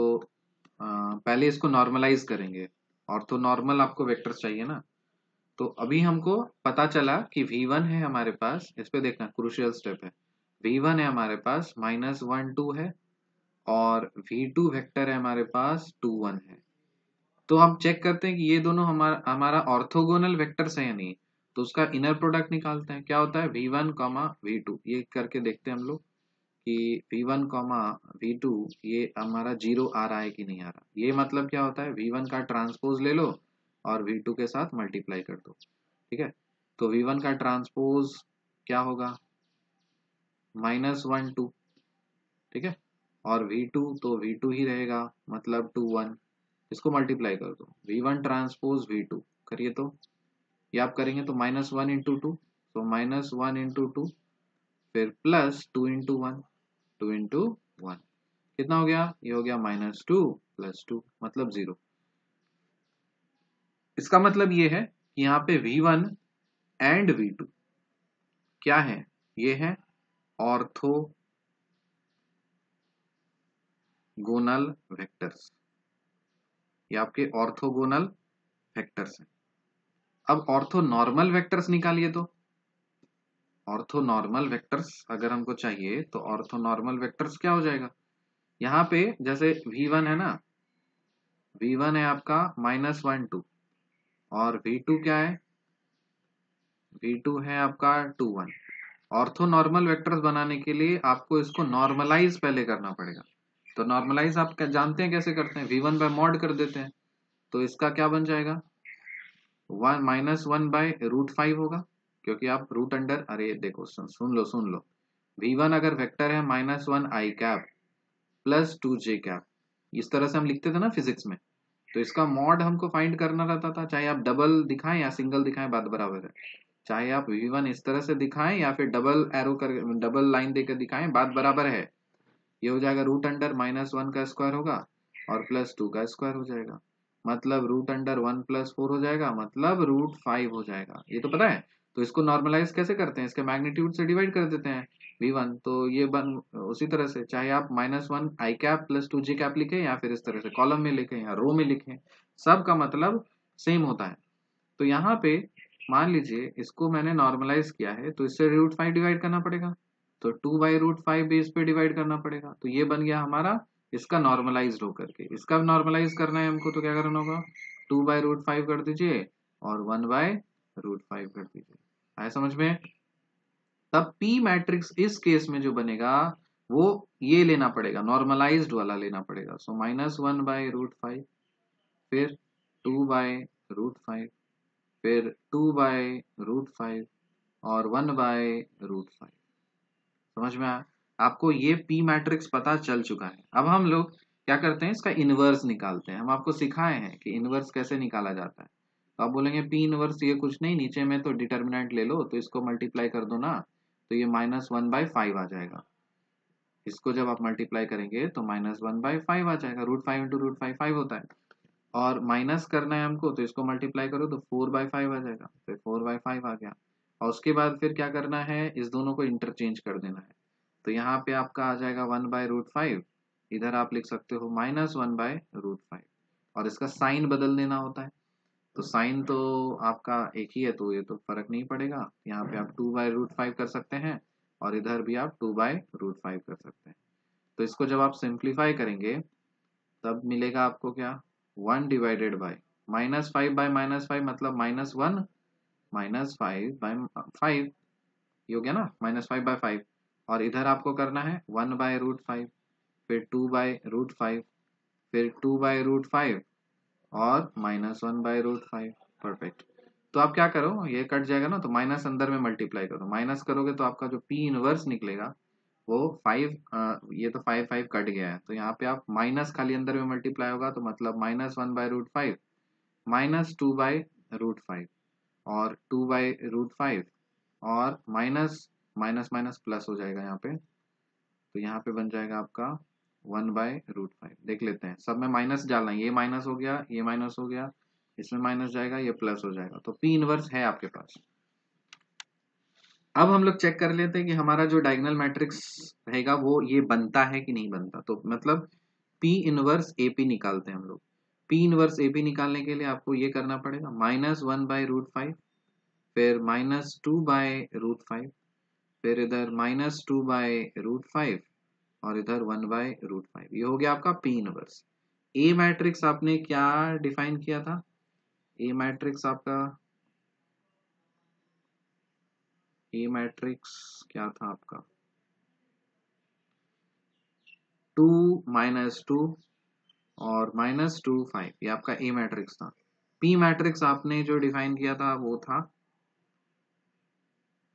आ, पहले इसको नॉर्मलाइज करेंगे। और तो नॉर्मल आपको वेक्टर्स चाहिए ना। तो अभी हमको पता चला कि v1 है हमारे पास, इस पे देखना क्रूशियल स्टेप है। V1 है हमारे पास माइनस वन टू है, और v2 वेक्टर है हमारे पास टू वन है। तो हम चेक करते हैं कि ये दोनों हमारा हमारा ऑर्थोगोनल वेक्टर्स है या नहीं। तो उसका इनर प्रोडक्ट निकालते हैं। क्या होता है? V one comma V two ये करके देखते हैं हम लोग कि V one comma V two ये हमारा ज़ीरो आ रहा है कि नहीं आ रहा? ये मतलब क्या होता है? वी वन का ट्रांसपोज ले लो और वी टू के साथ मल्टीप्लाई कर दो, ठीक है? तो वी वन का ट्रांसपोज क्या होगा? माइनस वन टू ठीक है? और वी टू तो वी टू ही रहेगा मतलब टू वन इसको मल्टीप्लाई कर दो। V one transpose V two करिए तो। ये आप करेंगे तो माइनस वन इंटू टू तो माइनस वन इंटू टू फिर plus two into one two into one कितना हो गया? ये हो गया माइनस टू प्लस टू मतलब ज़ीरो इसका मतलब ये है कि यहाँ पे v1 एंड v2 क्या है? ये है ऑर्थो गोनल वेक्टर्स ये आपके ऑर्थोगोनल वेक्टर्स हैं। अब ऑर्थो नॉर्मल वेक्टर्स निकालिए तो। ऑर्थो नॉर्मल वेक्टर्स अगर हमको चाहिए तो ऑर्थो नॉर्मल वेक्टर्स क्या हो जाएगा? यहाँ पे जैसे V1 है ना V1 है आपका माइनस वन टू और V2 क्या है? V2 है आपका two one orthonormal vectors बनाने के लिए आपको इसको नॉर्मलाइज पहले करना पड़ेगा। तो नॉर्मलाइज आप जानते हैं कैसे करते हैं? वी वन बाय मॉड कर देते हैं। तो इसका क्या बन जाएगा? One minus one by root five होगा क्योंकि आप रूट अंडर अरे देखो सुन, सुन लो सुन लो। वी वन अगर वेक्टर है minus one I cap plus two J cap इस तरह से हम लिखते थे ना फिजिक्स में। तो इसका मॉड हमको फाइंड करना रहता था, चाहे आप डबल दिखाएँ या सिंगल दिखाएँ, बात बराबर है। चाहे आप वी वन इस तरह से दिखाएँ या फिर डबल एरो कर डबल लाइन देकर दिखाएँ, बात बराबर है। ये हो जाएगा रूट अंडर माइनस वन का स्क्वायर होगा और प्लस टू का स्क्वायर हो जाएगा। मतलब root under one plus four हो जाएगा मतलब रूट फाइव हो जाएगा। ये तो पता है? तो इसको नॉर्मलाइज कैसे करते हैं? इसके मैग्नीट्यूड से डिवाइड कर देते हैं। वी वन तो ये बन, उसी तरह से, चाहे आप minus one I cap plus two G cap लिखे या फिर इस तरह से कॉलम में लिखे या रो में लिखे सब का मतलब सेम होता है। तो यहाँ पे मान लीजिए, इसको मैंने नॉर्मलाइज किया है तो इससे रूट फाइव डिवाइड करना पड़ेगा। तो टू बाई रूट फाइव इस पे डिवाइड करना पड़ेगा। तो ये बन गया हमारा, इसका नॉर्मलाइज होकर के। इसका नॉर्मलाइज करना है हमको तो क्या करना होगा? टू बाई रूट फाइव कर दीजिए और वन बाय रूट फाइव कर दीजिए। आया समझ में? तब पी मैट्रिक्स इस केस में जो बनेगा, वो ये लेना पड़ेगा नॉर्मलाइज्ड वाला लेना पड़ेगा। So minus one by root five फिर टू बाय रूट फाइव फिर टू बाय रूट फाइव और वन बाय रूट फाइव समझ में आया? आपको ये पी मैट्रिक्स पता चल चुका है। अब हम लोग क्या करते हैं? इसका इनवर्स निकालते हैं। हम आपको सिखाए हैं कि इनवर्स कैसे निकाला जाता है। तो आप बोलेंगे पी इनवर्स ये कुछ नहीं, नीचे में तो डिटर्मिनेंट ले लो तो इसको मल्टीप्लाई कर दो ना। तो ये माइनस वन बाई फाइव आ जाएगा। इसको जब आप मल्टीप्लाई करेंगे तो माइनस वन बाई फाइव आ जाएगा। Root five into root five five होता है। और माइनस करना है हमको तो इसको मल्टीप्लाई करो तो फोर बाई फाइव आ जाएगा। तो फोर बाई फाइव आ गया। और उसके बाद फिर क्या करना है? इस दोनों को इंटरचेंज कर देना है। तो यहाँ पे आपका आ जाएगा वन बाय रूट फाइव इधर आप लिख सकते हो minus one by root five और इसका साइन बदल देना होता है। तो साइन तो आपका एक ही है तो ये तो फ़र्क नहीं पड़ेगा। यहाँ पे आप टू बाय रूट फाइव कर सकते हैं और इधर भी आप टू बाय रूट फाइव कर सकते हैं। तो इसको जब आप सिंप्लीफाई करेंगे, तब मिलेगा आपको क्या? One divided by minus five by minus five मतलब minus one minus five by five ये हो गया ना? माइनस फाइव बाय फाइव और इधर आपको करना है वन बाय रूट फाइव फिर टू बाय रूट फाइव फिर टू बाय रूट फाइव और minus one by root five perfect तो आप क्या करो? ये कट जाएगा ना तो माइनस अंदर में मल्टीप्लाई करो। माइनस करोगे तो आपका जो पी इनवर्स निकलेगा, वो फाइव ये तो फाइव फाइव कट गया है। तो यहाँ पे आप माइनस खाली अंदर में मल्टीप्लाई होगा तो मतलब minus one by root five minus two by root five और टू बाई रूट फाइव और माइनस माइनस माइनस प्लस हो जाएगा यहाँ पे। तो यहाँ पे बन जाएगा आपका वन बाय रूट फाइव। देख लेते हैं। सब में माइनस डालना है। ये माइनस हो गया, ये माइनस हो गया। इसमें माइनस जाएगा, ये प्लस हो जाएगा। तो पी इनवर्स है आपके पास। अब हम लोग चेक कर लेते हैं कि हमारा जो डायगनल मैट्रिक्स रहेगा, वो ये बनता है कि नहीं बनता। तो मतलब पी इनवर्स एपी निकालते हैं हम लोग। पी इनवर्स ए बी निकालने के लिए आपको ये करना पड़ेगा। Minus one by root five फिर minus two by root five फिर इधर minus two by root five और इधर वन बाय रूट फाइव। ये हो गया आपका पी इनवर्स ए मैट्रिक्स आपने क्या डिफाइन किया था? ए मैट्रिक्स आपका ए मैट्रिक्स क्या था आपका? टू माइनस टू और माइनस टू फाइव। ये आपका ए मैट्रिक्स था। पी मैट्रिक्स आपने जो डिफाइन किया था वो था।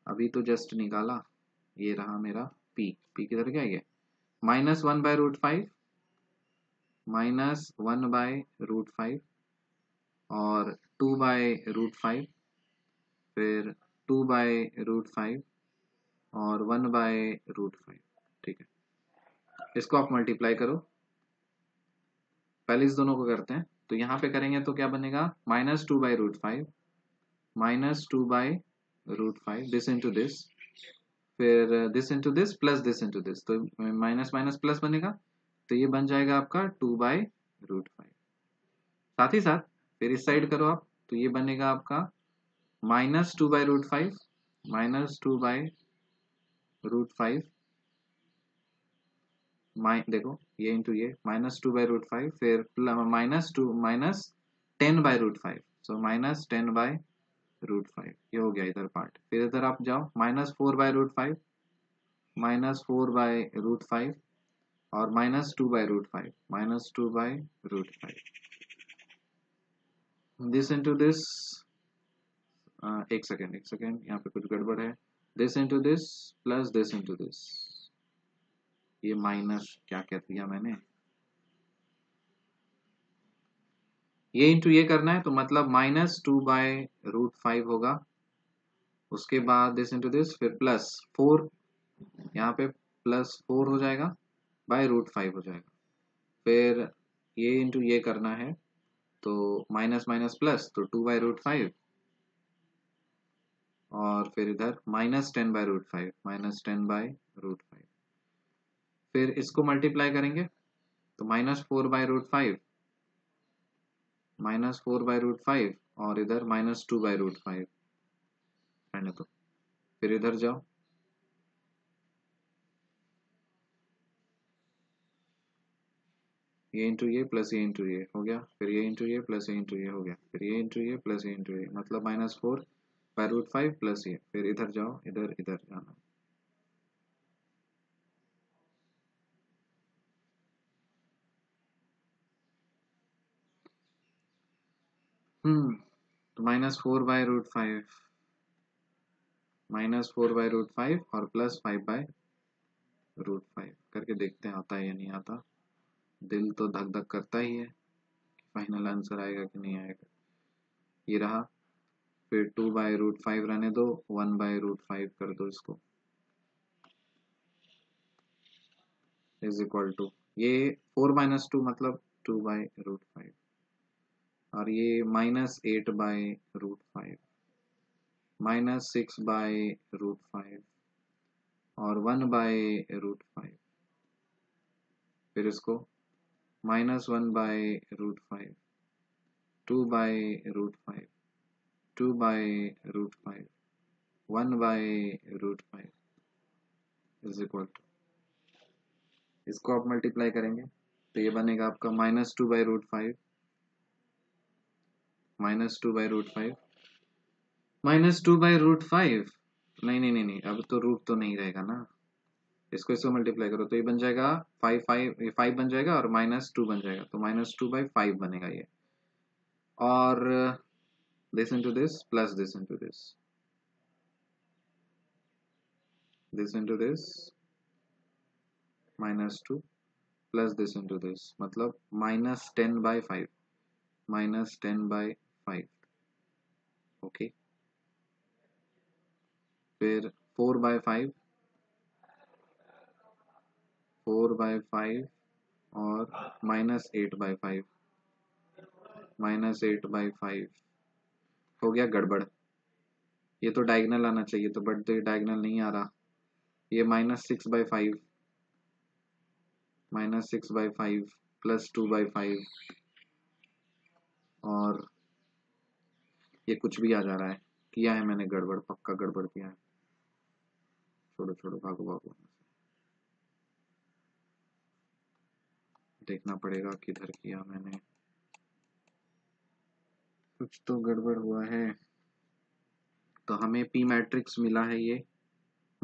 अभी तो जस्ट निकाला। ये रहा मेरा पी पी किधर क्या ये? Minus one by root five minus one by root five और टू बाय रूट फाइव फिर टू बाय रूट फाइव और वन बाय रूट फाइव ठीक है? इसको आप मल्टीप्लाई करो। पहले इस दोनों को करते हैं। तो यहाँ पे करेंगे तो क्या बनेगा? Minus two by root five minus two by root five this into this फिर this into this plus this into this तो माइनस माइनस प्लस बनेगा। तो ये बन जाएगा आपका टू बाई रूट फाइव साथ ही साथ, फिर इस साइड करो आप। तो ये बनेगा आपका minus two by root five minus two by root five देखो, ये इंटू ये minus two by root five फिर minus two minus ten by root five so minus ten by root five ये हो गया इधर पार्ट फिर इधर आप जाओ minus four by root five minus four by root five और minus two by root five minus two by root five this into this एक सेकेंड एक सेकेंड यहाँ पे कुछ गड़बड़ है. This into this plus this into this ये minus क्या कह दिया मैंने? ये इंटू ये करना है तो मतलब minus two by root five होगा। उसके बाद दिस इंटू दिस फिर प्लस फोर यहाँ पे प्लस फोर हो जाएगा बाय रूट फाइव हो जाएगा। फिर ये इंटू ये करना है तो माइनस माइनस प्लस तो टू बाय रूट फाइव और फिर इधर minus ten by root five minus ten by root five फिर इसको मल्टीप्लाई करेंगे तो minus four by root five minus four by root five और इधर minus two by root five. रहने तो। फिर इधर जाओ। ये इंटू ये प्लस ये इंटू ये हो गया। फिर ये इंटू ये प्लस ये इंटू ये हो गया। फिर ये इंटू ये प्लस ये इंटू ये। मतलब minus four by root five plus ये। फिर इधर जाओ। इधर इधर जाना। Minus four by root five minus four by root five और plus five by root five करके देखते हैं आता है या नहीं आता। दिल तो धक धक करता ही है फाइनल आंसर आएगा कि नहीं आएगा। ये रहा। फिर टू बाय रूट फाइव रहने दो वन बाय रूट फाइव कर दो इसको। इज़ इक्वल टू ये फोर माइनस टू मतलब टू बाय रूट फाइव और ये minus eight by root five minus six by root five और वन बाय रूट फाइव फिर इसको minus one by root five two by root five two by root five one by root five is equal to इसको आप multiply करेंगे तो ये बनेगा आपका minus two by root five minus two by root five. Minus two by root five? नहीं नहीं नहीं नहीं, अब तो रूट तो नहीं रहेगा ना। इसको इसको मल्टीप्लाई करो तो ये बन जाएगा फाइव फाइव ये फाइव बन जाएगा और माइनस टू बन जाएगा। तो माइनस टू बाई फाइव बनेगा ये। और this into this plus this into this this into this minus two plus this into this मतलब minus ten by five minus ten by five okay फिर four by five four by five और minus eight by five minus eight by five हो गया गड़बड़। ये तो diagonal आना चाहिए तो बट तो ये डायगनल नहीं आ रहा। ये minus six by five minus six by five plus two by five और ये कुछ भी आ जा रहा है। किया है मैंने गड़बड़, पक्का गड़बड़ किया है। छोड़ो छोड़ो, भागो भागो। देखना पड़ेगा किधर किया मैंने। कुछ तो गड़बड़ हुआ है। तो हमें पी मैट्रिक्स मिला है ये।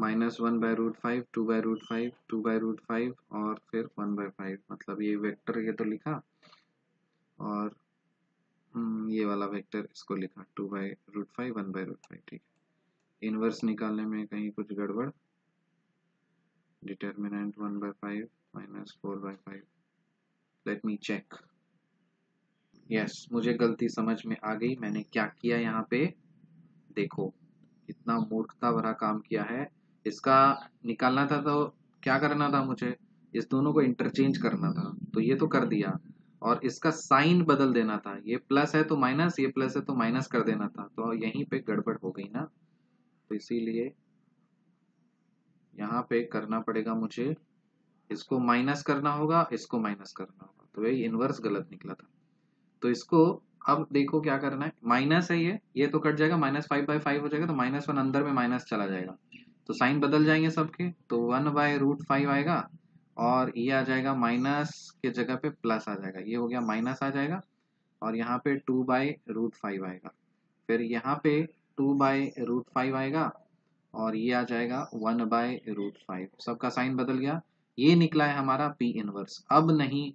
Minus one by root five, two by root five, two by root five और फिर वन बाय फाइव। मतलब ये वेक्टर ये तो लिखा। और ये वाला वेक्टर इसको लिखा two by root five one by root five ठीक है। इनवर्स निकालने में कहीं कुछ गड़बड़? Determinant one by five minus four by five let me check yes मुझे गलती समझ में आ गई। मैंने क्या किया यहाँ पे? देखो कितना मूर्खता भरा काम किया है। इसका निकालना था तो क्या करना था मुझे? इस दोनों को इंटरचेंज करना था। तो ये तो कर दिया। और इसका साइन बदल देना था। ये प्लस है तो माइनस ये प्लस है तो माइनस कर देना था। तो यहीं पे गड़बड़ हो गई ना। तो इसीलिए यहाँ पे करना पड़ेगा मुझे। इसको माइनस करना होगा, इसको माइनस करना होगा। तो ये इनवर्स गलत निकला था। तो इसको अब देखो क्या करना है। माइनस है ये ये तो कट जाएगा। माइनस फाइव बाई फाइव हो जाएगा तो माइनस वन अंदर में माइनस चला जाएगा। तो साइन बदल जाएँगे सबके। तो वन बाय रूट फाइव आएगा। और ये आ जाएगा माइनस के जगह पे प्लस आ जाएगा। ये हो गया माइनस आ जाएगा और यहाँ पे टू बाई रूट फाइव आएगा। फिर यहाँ पे टू बाई रूट फाइव आएगा और ये आ जाएगा वन बाय रूट फाइव सबका साइन बदल गया। ये निकला है हमारा पी इनवर्स अब नहीं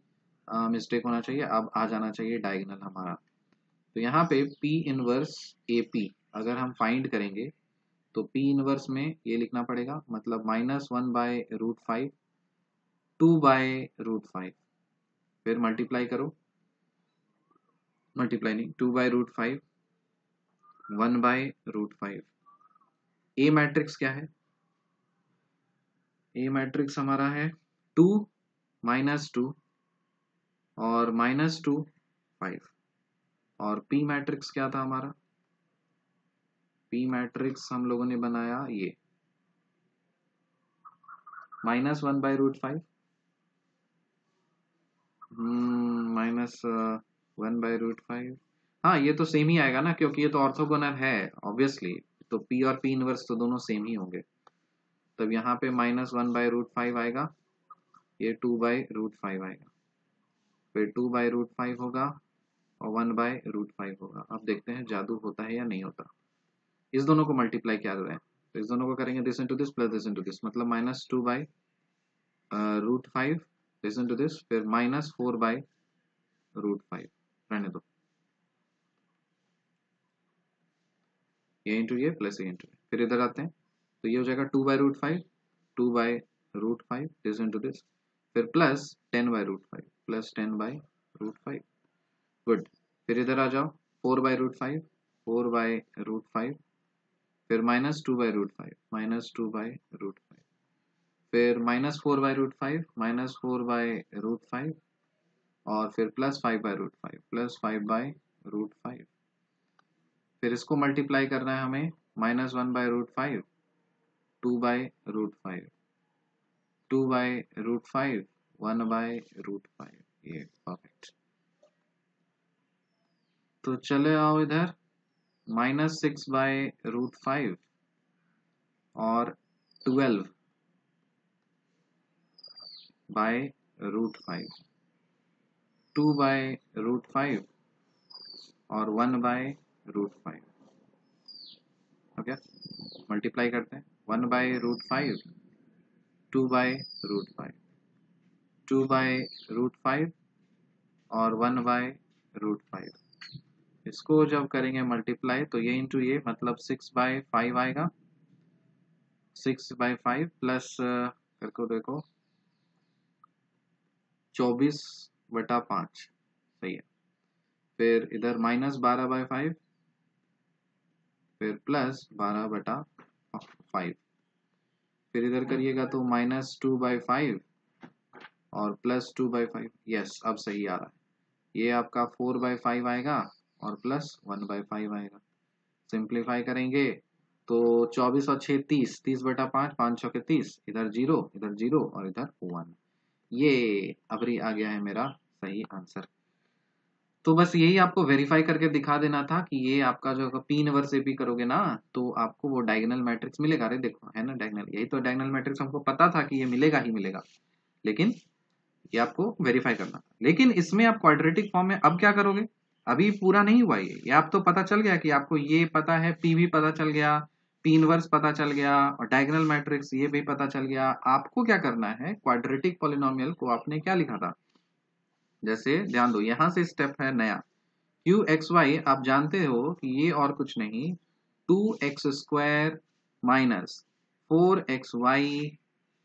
मिस्टेक होना चाहिए। अब आ जाना चाहिए डायगनल हमारा। तो यहाँ पे पी इनवर्स ए पी अगर हम फाइंड करेंगे तो पी इनवर्स में ये लिखना पड़ेगा। मतलब minus one by root five two by root five. फिर मल्टीप्लाई करो। मल्टीप्लाई नहीं, two by root five, one by root five. A matrix क्या है? ए मैट्रिक्स हमारा है टू माइनस टू और माइनस टू फाइव। और पी मैट्रिक्स क्या था हमारा? पी मैट्रिक्स हम लोगों ने बनाया ये। Minus one by root five minus one by root five हाँ ये तो सेम ही आएगा ना, क्योंकि ये तो ऑर्थोगोनल है ऑब्वियसली तो पी और पी इनवर्स तो दोनों सेम ही होंगे। तब यहाँ पे minus one by root five आएगा, ये टू बाई रूट फाइव आएगा। फिर टू बाई रूट फाइव होगा, और वन बाय रूट फाइव होगा। अब देखते हैं जादू होता है या नहीं होता। इस दोनों को मल्टीप्लाई क्या रहे हैं। तो इस दोनों को करेंगे this into this plus this into this मतलब minus two by root five this into this फिर minus four by root five रहने दो। ये इंटू ये प्लस ये इंटू फिर इधर आते हैं। तो ये हो जाएगा two by root five two by root five this into this फिर plus ten by root five plus ten by root five good फिर इधर आ जाओ। Four by root five four by root five फिर minus two by root five minus two by root five फिर minus four by root five minus four by root five और फिर plus five by root five plus five by root five फिर इसको multiply करना है हमें minus one by root five two by root five two by root five one by root five ये perfect तो चले आओ इधर minus six by root five और twelve by root five two by root five और one by root five okay multiply करते हैं. One by root five two by root five two by root five और one by root five इसको जब करेंगे multiply तो ये into ये मतलब सिक्स बाय फाइव आएगा. सिक्स बाय फाइव प्लस करको देखो. चौबीस बटा पाँच। सही है। फिर इधर माइनस बारह बाय फाइव। फिर प्लस बारह बटा फाइव। फिर इधर करिएगा तो माइनस टू बाई फाइव और plus two by five. Yes, अब सही आ रहा है। ये आपका फोर बाई फाइव आएगा और प्लस वन बाई फाइव आएगा। सिंप्लीफाई करेंगे तो चौबीस और छः तीस तीस बटा पाँच पाँच छः के तीस। इधर ज़ीरो इधर ज़ीरो और इधर वन। ये अबरी आ गया है मेरा सही आंसर। तो बस यही आपको वेरीफाई करके दिखा देना था कि ये आपका जो पी इनवर्स ए पी करोगे ना तो आपको वो डायगनल मैट्रिक्स मिलेगा। अरे देखो, है ना डायगनल यही तो डायगनल मैट्रिक्स हमको पता था कि ये मिलेगा ही मिलेगा। लेकिन ये आपको वेरीफाई करना था। लेकिन इसमें आप क्वाड्रेटिक फॉर्म में अब क्या करोगे? अभी पूरा नहीं हुआ ये। ये आप तो पता चल गया कि आपको ये पता है पी भी पता चल गया। पी इनवर्स पता चल गया, और डायगनल मैट्रिक्स ये भी पता चल गया। आपको क्या करना है? क्वाड्रेटिक पोलिनोमियल को आपने क्या लिखा था? जैसे, ध्यान दो, यहाँ से स्टेप है नया। क्यू एक्स वाई आप जानते हो कि ये और कुछ नहीं। Two x square minus four x y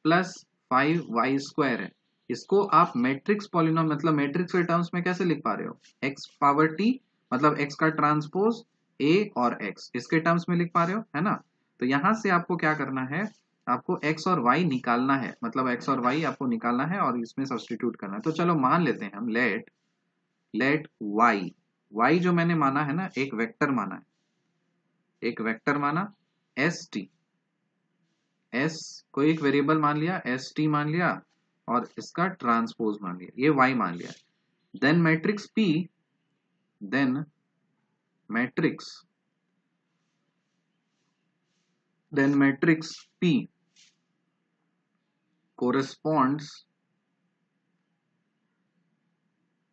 plus five y square है। इसको आप मैट्रिक्स पॉलिनोम मतलब मैट्रिक्स के टर्म्स में कैसे लिख पा रहे हो? एक्स पावर टी मतलब एक्स का ट्रांसपोज ए और एक्स इसके टर्म्स में लिख पा रहे हो, है ना? तो यहाँ से आपको क्या करना है? आपको x और y निकालना है। मतलब x और y आपको निकालना है और इसमें सब्सटीट्यूट करना है। तो चलो मान लेते हैं हम लेट लेट y y जो मैंने माना है ना, एक वेक्टर माना है। एक वेक्टर माना एस टी एस को एक वेरिएबल मान लिया एस टी मान लिया और इसका ट्रांसपोज मान लिया। ये वाई मान लिया। Then matrix P then matrix then matrix P corresponds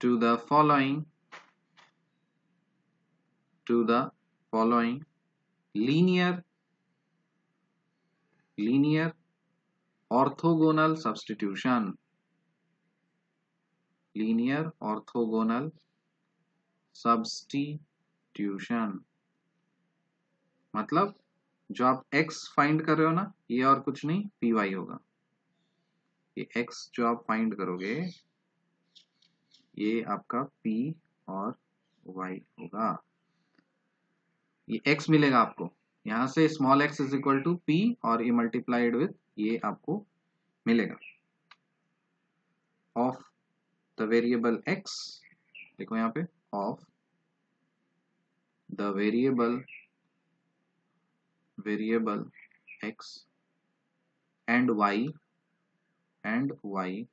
to the following to the following linear linear orthogonal substitution linear orthogonal substitution मतलब जो आप x फाइंड कर रहे हो ना, ये और कुछ नहीं पी वाई होगा। ये x जो आप फाइंड करोगे, ये आपका p और y होगा। ये x मिलेगा आपको। यहाँ से small x is equal to P और ये मल्टीप्लाइड विथ ये आपको मिलेगा। ऑफ़ द वेरिएबल x, देखो यहाँ पे of the variable variable x and y and y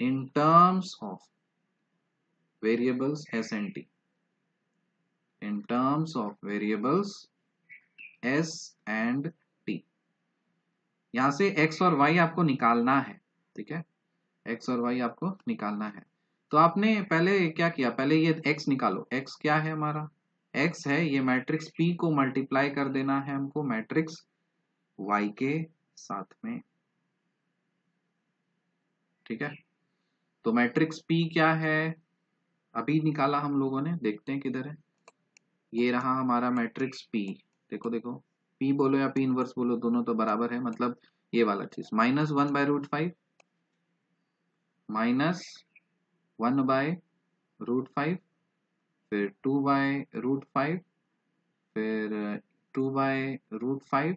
in terms of variables s and t in terms of variables s and t यहाँ से x और y आपको निकालना है ठीक है x और y आपको निकालना है तो आपने पहले क्या किया पहले ये x निकालो x क्या है हमारा x है, ये मैट्रिक्स P को मल्टीप्लाई कर देना है हमको मैट्रिक्स Y के साथ में। ठीक है? तो मैट्रिक्स P क्या है? अभी निकाला हम लोगों ने, देखते हैं किधर है। ये रहा हमारा मैट्रिक्स P देखो देखो। P बोलो या P इनवर्स बोलो, दोनों तो बराबर है मतलब ये वाला चीज़। Minus one by root five minus one by root five फिर टू बाय रूट फाइव, फिर टू बाय रूट फाइव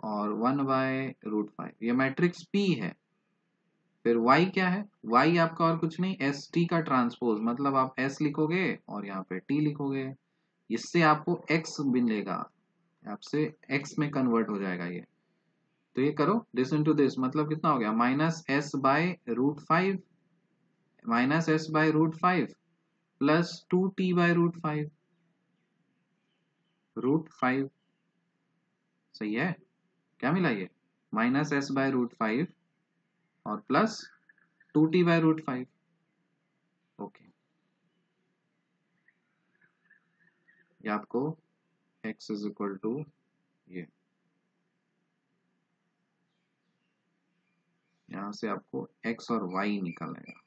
और वन बाय रूट फाइव। ये मैट्रिक्स पी है। फिर y क्या है? Y आपका और कुछ नहीं एस टी का ट्रांसपोज। मतलब आप s लिखोगे और यहाँ पे t लिखोगे। इससे आपको x मिलेगा। आपसे x में कन्वर्ट हो जाएगा ये। तो ये करो दिस इंटू दिस मतलब कितना हो गया? Minus S by root five minus S by root five. Plus two T by root five root five सही है? क्या मिला ये? Minus S by root five और plus two T by root five okay ये आपको x इज़ इक्वल टू ये। यहाँ से आपको x और y निकालेगा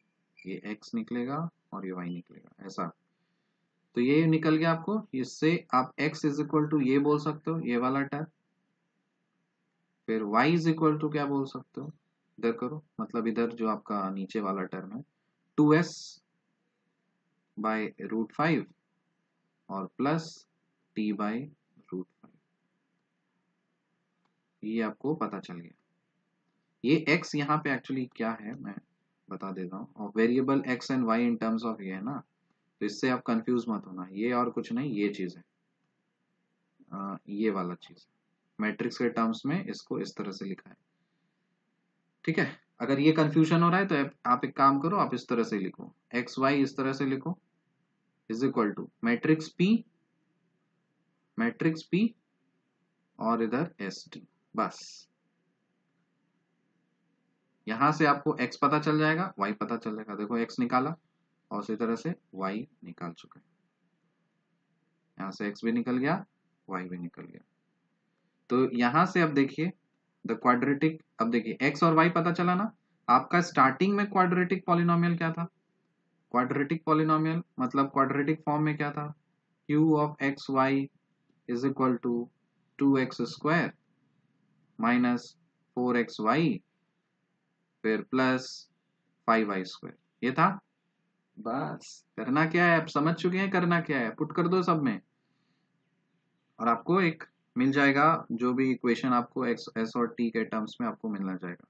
ये x निकलेगा और ये वाई निकलेगा, ऐसा। तो ये निकल गया आपको इससे आप x इज़ इक्वल टू ये बोल सकते हो, ये वाला टर्म फिर y इज़ इक्वल टू क्या बोल सकते हो? इधर करो मतलब इधर जो आपका नीचे वाला टर्म है। Two S by root five और plus T by root five ये आपको पता चल गया। ये x यहाँ पे एक्चुअली क्या है? मैं बता देता हूँ। और variable X and Y in terms of ये है ना तो इससे आप कंफ्यूज मत होना। ये और कुछ नहीं ये चीज़ है। आ, ये वाला चीज़ मैट्रिक्स के टर्म्स में इसको इस तरह से लिखा है। ठीक है? अगर ये कंफ्यूजन हो रहा है तो आप एक काम करो आप इस तरह से लिखो। एक्स वाई इस तरह से लिखो। Is equal to matrix P matrix P और इधर एस टी बस। यहाँ से आपको x पता चल जाएगा, y पता चल जाएगा। देखो, x निकाला और उसी तरह से y निकाल चुके यहाँ से x भी निकल गया, y भी निकल गया। तो यहाँ से अब देखिए द क्वाड्रेटिक अब देखिए, x और y पता चला ना? आपका स्टार्टिंग में क्वाड्रेटिक पॉलिनोमियल क्या था? क्वाड्रेटिक पॉलिनोमियल मतलब क्वाड्रेटिक फॉर्म में क्या था? q of X Y is equal to two X square minus four X Y फिर प्लस फाइव आई स्क्वायर ये था? बस। करना क्या है? आप समझ चुके हैं करना क्या है? पुट कर दो सब में। और आपको एक मिल जाएगा, जो भी इक्वेशन आपको एक्स एस और टी के टर्म्स में आपको मिलना जाएगा।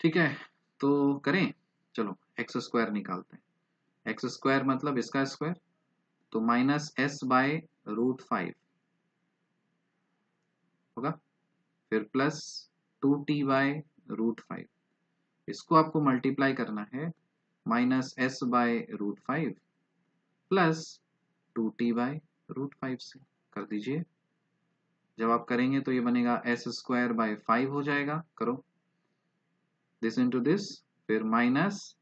ठीक है? तो करें। चलो एक्स स्क्वायर निकालते हैं। एक्स स्क्वायर मतलब इसका स्क्वायर तो minus S by root five होगा? फिर plus two T by root five इसको आपको मल्टीप्लाई करना है minus S by root five plus two T by root five से। कर दीजिए। जब आप करेंगे तो ये बनेगा एस स्क्वायर बाय फाइव हो जाएगा। करो। दिस इंटू दिस फिर minus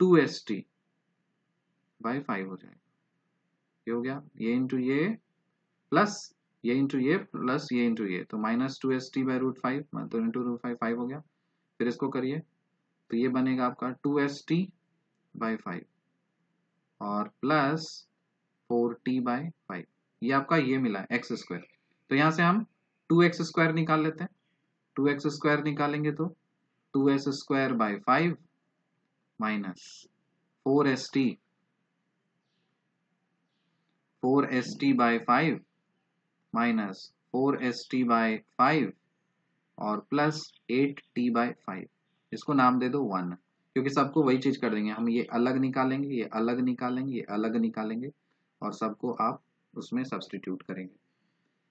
two S T by five हो जाएगा। ये हो गया। ये इंटू ये प्लस ये इंटू ये प्लस ये इंटू ये तो minus two S T by root five तो इंटू रूट फाइव फाइव हो गया। फिर इसको करिए। तो ये बनेगा आपका two S T by five और plus four T by five ये आपका ये मिला एक्स स्क्वायर तो यहाँ से हम टू एक्स स्क्वायर निकाल लेते हैं। टू एक्स स्क्वायर निकालेंगे तो two S square by five minus four S T four S T by five minus four S T by five और plus eight T by five इसको नाम दे दो one क्योंकि सबको वही चीज़ कर देंगे। हम ये अलग निकालेंगे, ये अलग निकालेंगे, ये अलग निकालेंगे और सबको आप उसमें सब्सटीट्यूट करेंगे।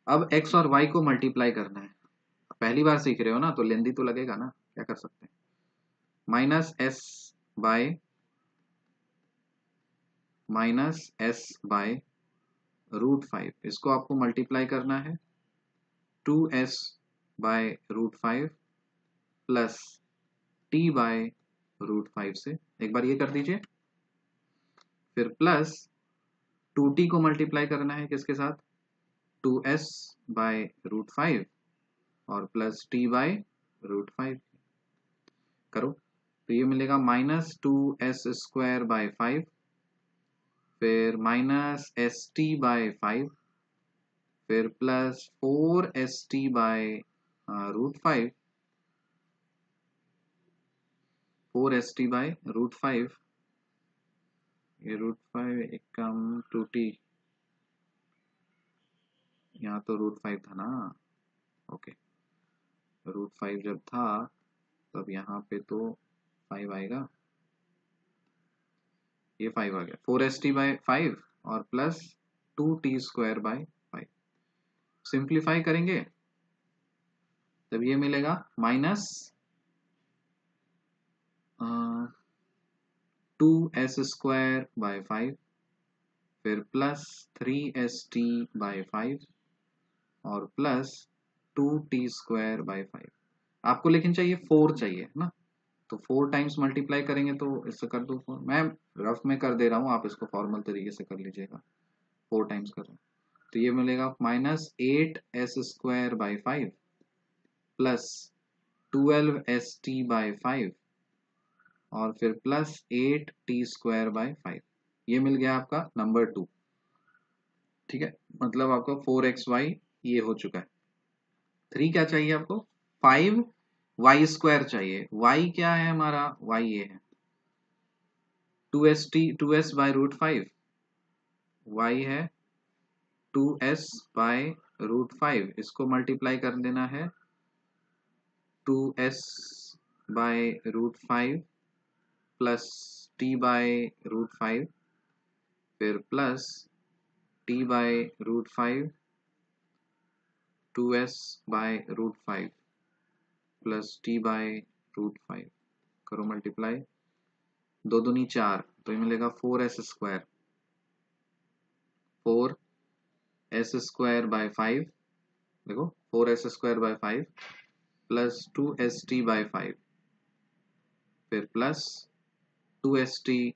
अब x और y को मल्टीप्लाई करना है। पहली बार सीख रहे हो ना तो लेंदी तो लगेगा ना, क्या कर सकते हैं? Minus S by minus S by root five इसको आपको मल्टीप्लाई करना है। Two S by root five plus T by root five से। एक बार ये कर दीजिए। फिर प्लस टू टी को मल्टीप्लाई करना है किसके साथ? Two S by root five और plus T by root five करो। तो ये मिलेगा minus two S square by five फिर minus S T by five फिर plus four S T by root five four S T by root five ये root five एक कम to T यहाँ तो रूट फाइव था ना। ओके रूट फाइव जब था, तब यहाँ पे तो फाइव आएगा। ये फाइव आ गया। Four S T by five और plus two T square by five simplify करेंगे, तब ये मिलेगा minus two S square by five फिर plus three S T by five और plus two T square by five आपको लेकिन चाहिए फोर चाहिए ना? तो फोर टाइम्स मल्टीप्लाई करेंगे तो इससे कर दो फोर मैं रफ में कर दे रहा हूँ, आप इसको फॉर्मल तरीके से कर लीजिएगा। फोर टाइम्स कर। तो ये मिलेगा minus eight S square by five plus twelve S T by five और फिर plus eight T square by five ये मिल गया आपका नंबर टू ठीक है? मतलब आपका फोर एक्स वाई ये हो चुका है। थ्री क्या चाहिए आपको? फाइव वाई स्क्वायर चाहिए। वाई क्या है हमारा? वाई ये है। Two S T two S by root five Y है two S by root five इसको मल्टीप्लाई कर देना है। Two S by root five plus T by root five फिर plus T by root five two S by root five plus T by root five करो multiply दो दुनी चार तो ये मिलेगा four S square four S square by five देखो four S square by five plus two S T by five फिर plus two S T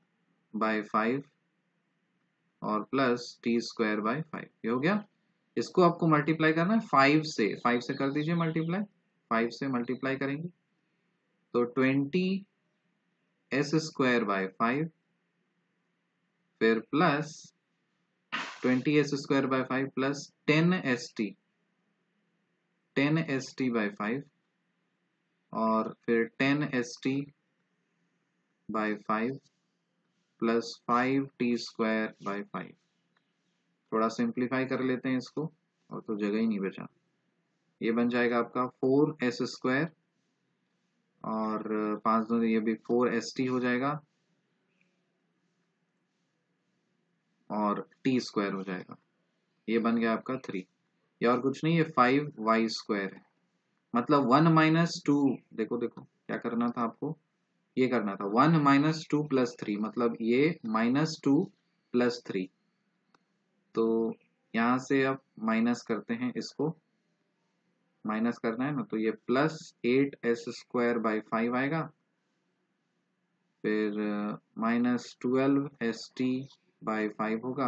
by five और plus T square by five ये हो गया? इसको आपको मल्टीप्लाई करना है फाइव से. फाइव से कर दीजिए मल्टीप्लाई फाइव से मल्टीप्लाई करेंगे। तो twenty S square by five फिर plus twenty S square by five plus ten S T ten S T by five और फिर ten S T by five plus five T square by five थोड़ा simplify कर लेते हैं इसको, और तो जगह ही नहीं बचा। ये बन जाएगा आपका फोर एस स्क्वायर और पाँच दो, ये भी फोर एस टी हो जाएगा और टी स्क्वायर हो जाएगा। ये बन गया आपका थ्री। ये और कुछ नहीं, ये फाइव वाई स्क्वायर है। मतलब वन माइनस टू, देखो देखो, क्या करना था आपको? ये करना था, one minus two plus three मतलब ये माइनस टू प्लस थ्री। तो यहाँ से अब माइनस करते हैं इसको माइनस करना है ना तो ये plus eight S square by five आएगा। फिर minus twelve S T by five होगा,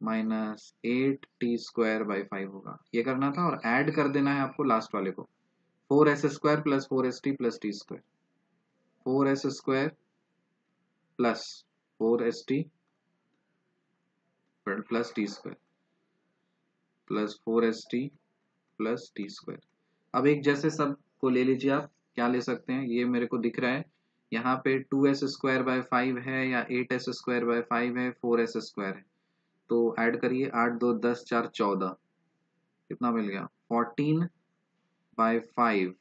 minus eight T square by five होगा। ये करना था और ऐड कर देना है आपको लास्ट वाले को। Four S square plus four S T plus T square. Four S square plus four S T plus T square. Plus four S T plus T square अब एक जैसे सबको ले लीजिए आप, क्या ले सकते हैं? ये मेरे को दिख रहा है। यहाँ पे two S square by five है या eight S square by five है फोर एस स्क्वायर है। तो ऐड करिए आठ, दो, दस, चार, चौदह। कितना मिल गया? Fourteen by five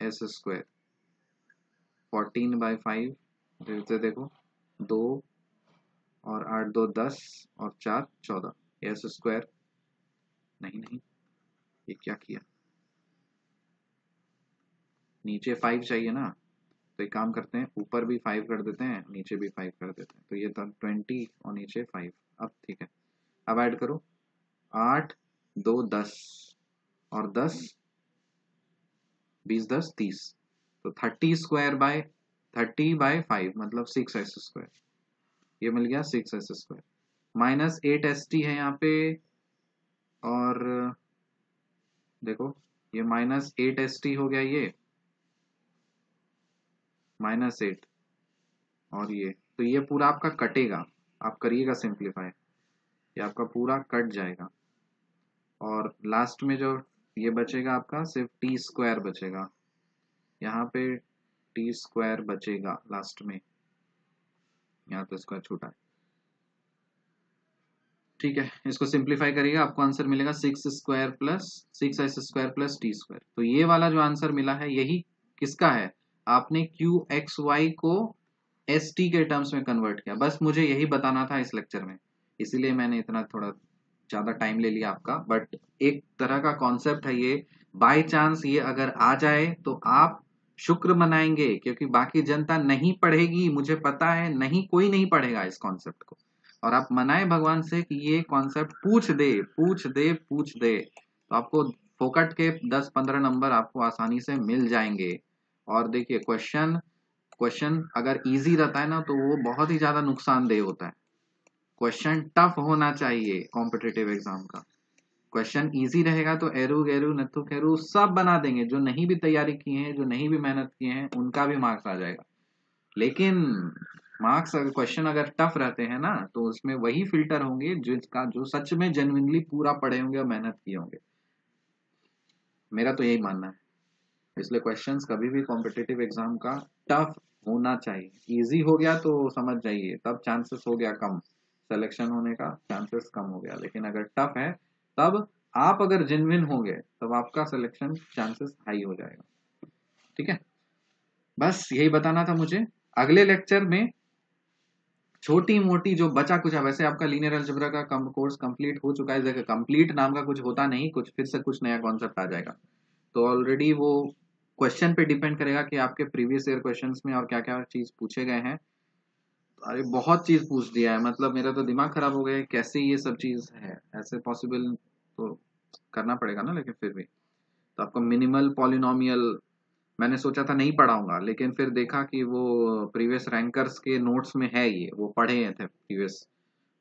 S square fourteen by five से देखो, दो और आठ, दो, दस और चार, चौदह। एस स्क्वायर नहीं नहीं। ये क्या किया? नीचे फाइव चाहिए ना? तो एक काम करते हैं, ऊपर भी फाइव कर देते हैं, नीचे भी फाइव कर देते हैं। तो ये था ट्वेंटी और नीचे फाइव अब ठीक है। अब ऐड करो। आठ, दो, दस और दस, बीस, दस, तीस। तो thirty square by thirty by five मतलब सिक्स एस स्क्वायर ये मिल गया six S square minus eight S T है यहाँ पे और देखो, ये माइनस एट एस टी हो गया ये माइनस एट और ये। तो ये पूरा आपका कटेगा। आप करिएगा सिंप्लीफाई ये आपका पूरा कट जाएगा। और लास्ट में जो ये बचेगा आपका, सिर्फ़ टी स्क्वायर बचेगा। यहाँ पे टी स्क्वायर बचेगा लास्ट में। यहाँ तो स्क्वायर छोटा है। ठीक है, इसको सिंप्लीफाई करिएगा, आपको आंसर मिलेगा six square plus six S square plus T square तो ये वाला जो आंसर मिला है, यही किसका है? आपने क्यू एक्स वाई को एस टी के टर्म्स में कन्वर्ट किया। बस मुझे यही बताना था इस लेक्चर में। इसीलिए मैंने इतना थोड़ा ज़्यादा टाइम ले लिया आपका। बट एक तरह का कॉन्सेप्ट है ये। बाय चांस ये अगर आ जाए तो आप शुक्र मनाएँगे, क्योंकि बाकी जनता नहीं पढ़ेगी, मुझे पता है, नहीं, कोई नहीं पढ़ेगा इस कॉन्सेप्ट को। और आप मनाए भगवान से कि ये कॉन्सेप्ट पूछ दे पूछ दे पूछ दे। तो आपको फोकट के 10-15 नंबर आपको आसानी से मिल जाएँगे। और देखिए क्वेश्चन क्वेश्चन अगर इजी रहता है ना तो वो बहुत ही ज़्यादा नुकसानदेह होता है। क्वेश्चन टफ होना चाहिए कॉम्पिटेटिव एग्ज़ाम का। क्वेश्चन इजी रहेगा तो एरू, गेरू, नथु, खेरू सब बना देंगे। जो नहीं भी तैयारी किए हैं, जो नहीं भी मेहनत किए हैं, उनका भी मार्क्स आ जाएगा। लेकिन मार्क्स अगर क्वेश्चन अगर टफ रहते हैं ना तो उसमें वही फ़िल्टर होंगे जिसका, जो सच में जेनुइनली पूरा पढ़े होंगे और मेहनत किए होंगे। मेरा तो यही मानना है। इसलिए क्वेश्चंस कभी भी कॉम्पिटेटिव एग्ज़ाम का टफ होना चाहिए। इजी हो गया तो समझ जाइए। तब चांसेस हो गया कम। सिलेक्शन होने का चांसेस कम हो गया। लेकिन अगर टफ है, तब आप अगर जेनविन होंगे तब आपका सिलेक्शन चांसेस हाई हो जाएगा। ठीक है? बस यही बताना था मुझे। अगले लेक्चर में छोटी मोटी जो बचा कुछ है वैसे आपका लीनियर अलजेब्रा का कम, कोर्स कंप्लीट हो चुका है देखिए कंप्लीट नाम का कुछ होता नहीं कुछ फिर से कुछ नया कॉन्सेप्ट आ जाएगा। तो ऑलरेडी वो क्वेश्चन पे डिपेंड करेगा कि आपके प्रीवियस ईयर क्वेश्चंस में और क्या क्या चीज़ पूछे गए हैं। अरे बहुत चीज़ पूछ दिया है मतलब मेरा तो दिमाग खराब हो गया कैसे ये सब चीज़ है? ऐसे पॉसिबल तो करना पड़ेगा ना लेकिन फिर भी। तो आपको मिनिमल पॉलिनोमियल मैंने सोचा था नहीं पढ़ाऊँगा, लेकिन फिर देखा कि वो प्रीवियस रैंकर्स के नोट्स में है ये, वो पढ़े थे प्रीवियस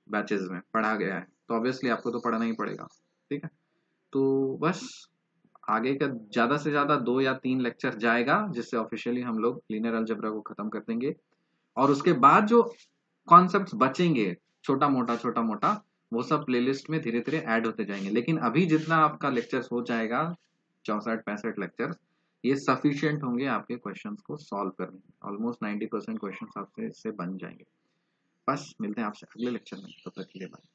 बैचेस में, पढ़ा गया है। तो ऑब्वियसली आपको तो पढ़ना ही पड़ेगा, ठीक है? तो बस, आगे का ज़्यादा से ज़्यादा दो या तीन लेक्चर जाएगा, जिससे ऑफिशियली हम लोग लीनियर अलजबरा को ख़त्म कर देंगे। और उसके बाद जो कॉन्सेप्ट बचेंगे, छोटा मोटा छोटा मोटा, वो सब प्लेलिस्ट में धीरे धीरे ऐड होते जाएँगे। लेकिन अभी जितना आपका लेक्चर हो जाएगा, चौसठ, पैंसठ लेक्चर ये सफिशियंट होंगे आपके क्वेश्चंस को सॉल्व करने ऑलमोस्ट नाइन्टी परसेंट क्वेश्चन आपसे इससे बन जाएँगे। बस मिलते हैं आपसे अगले लेक्चर में। तब तो तक के लिए बाय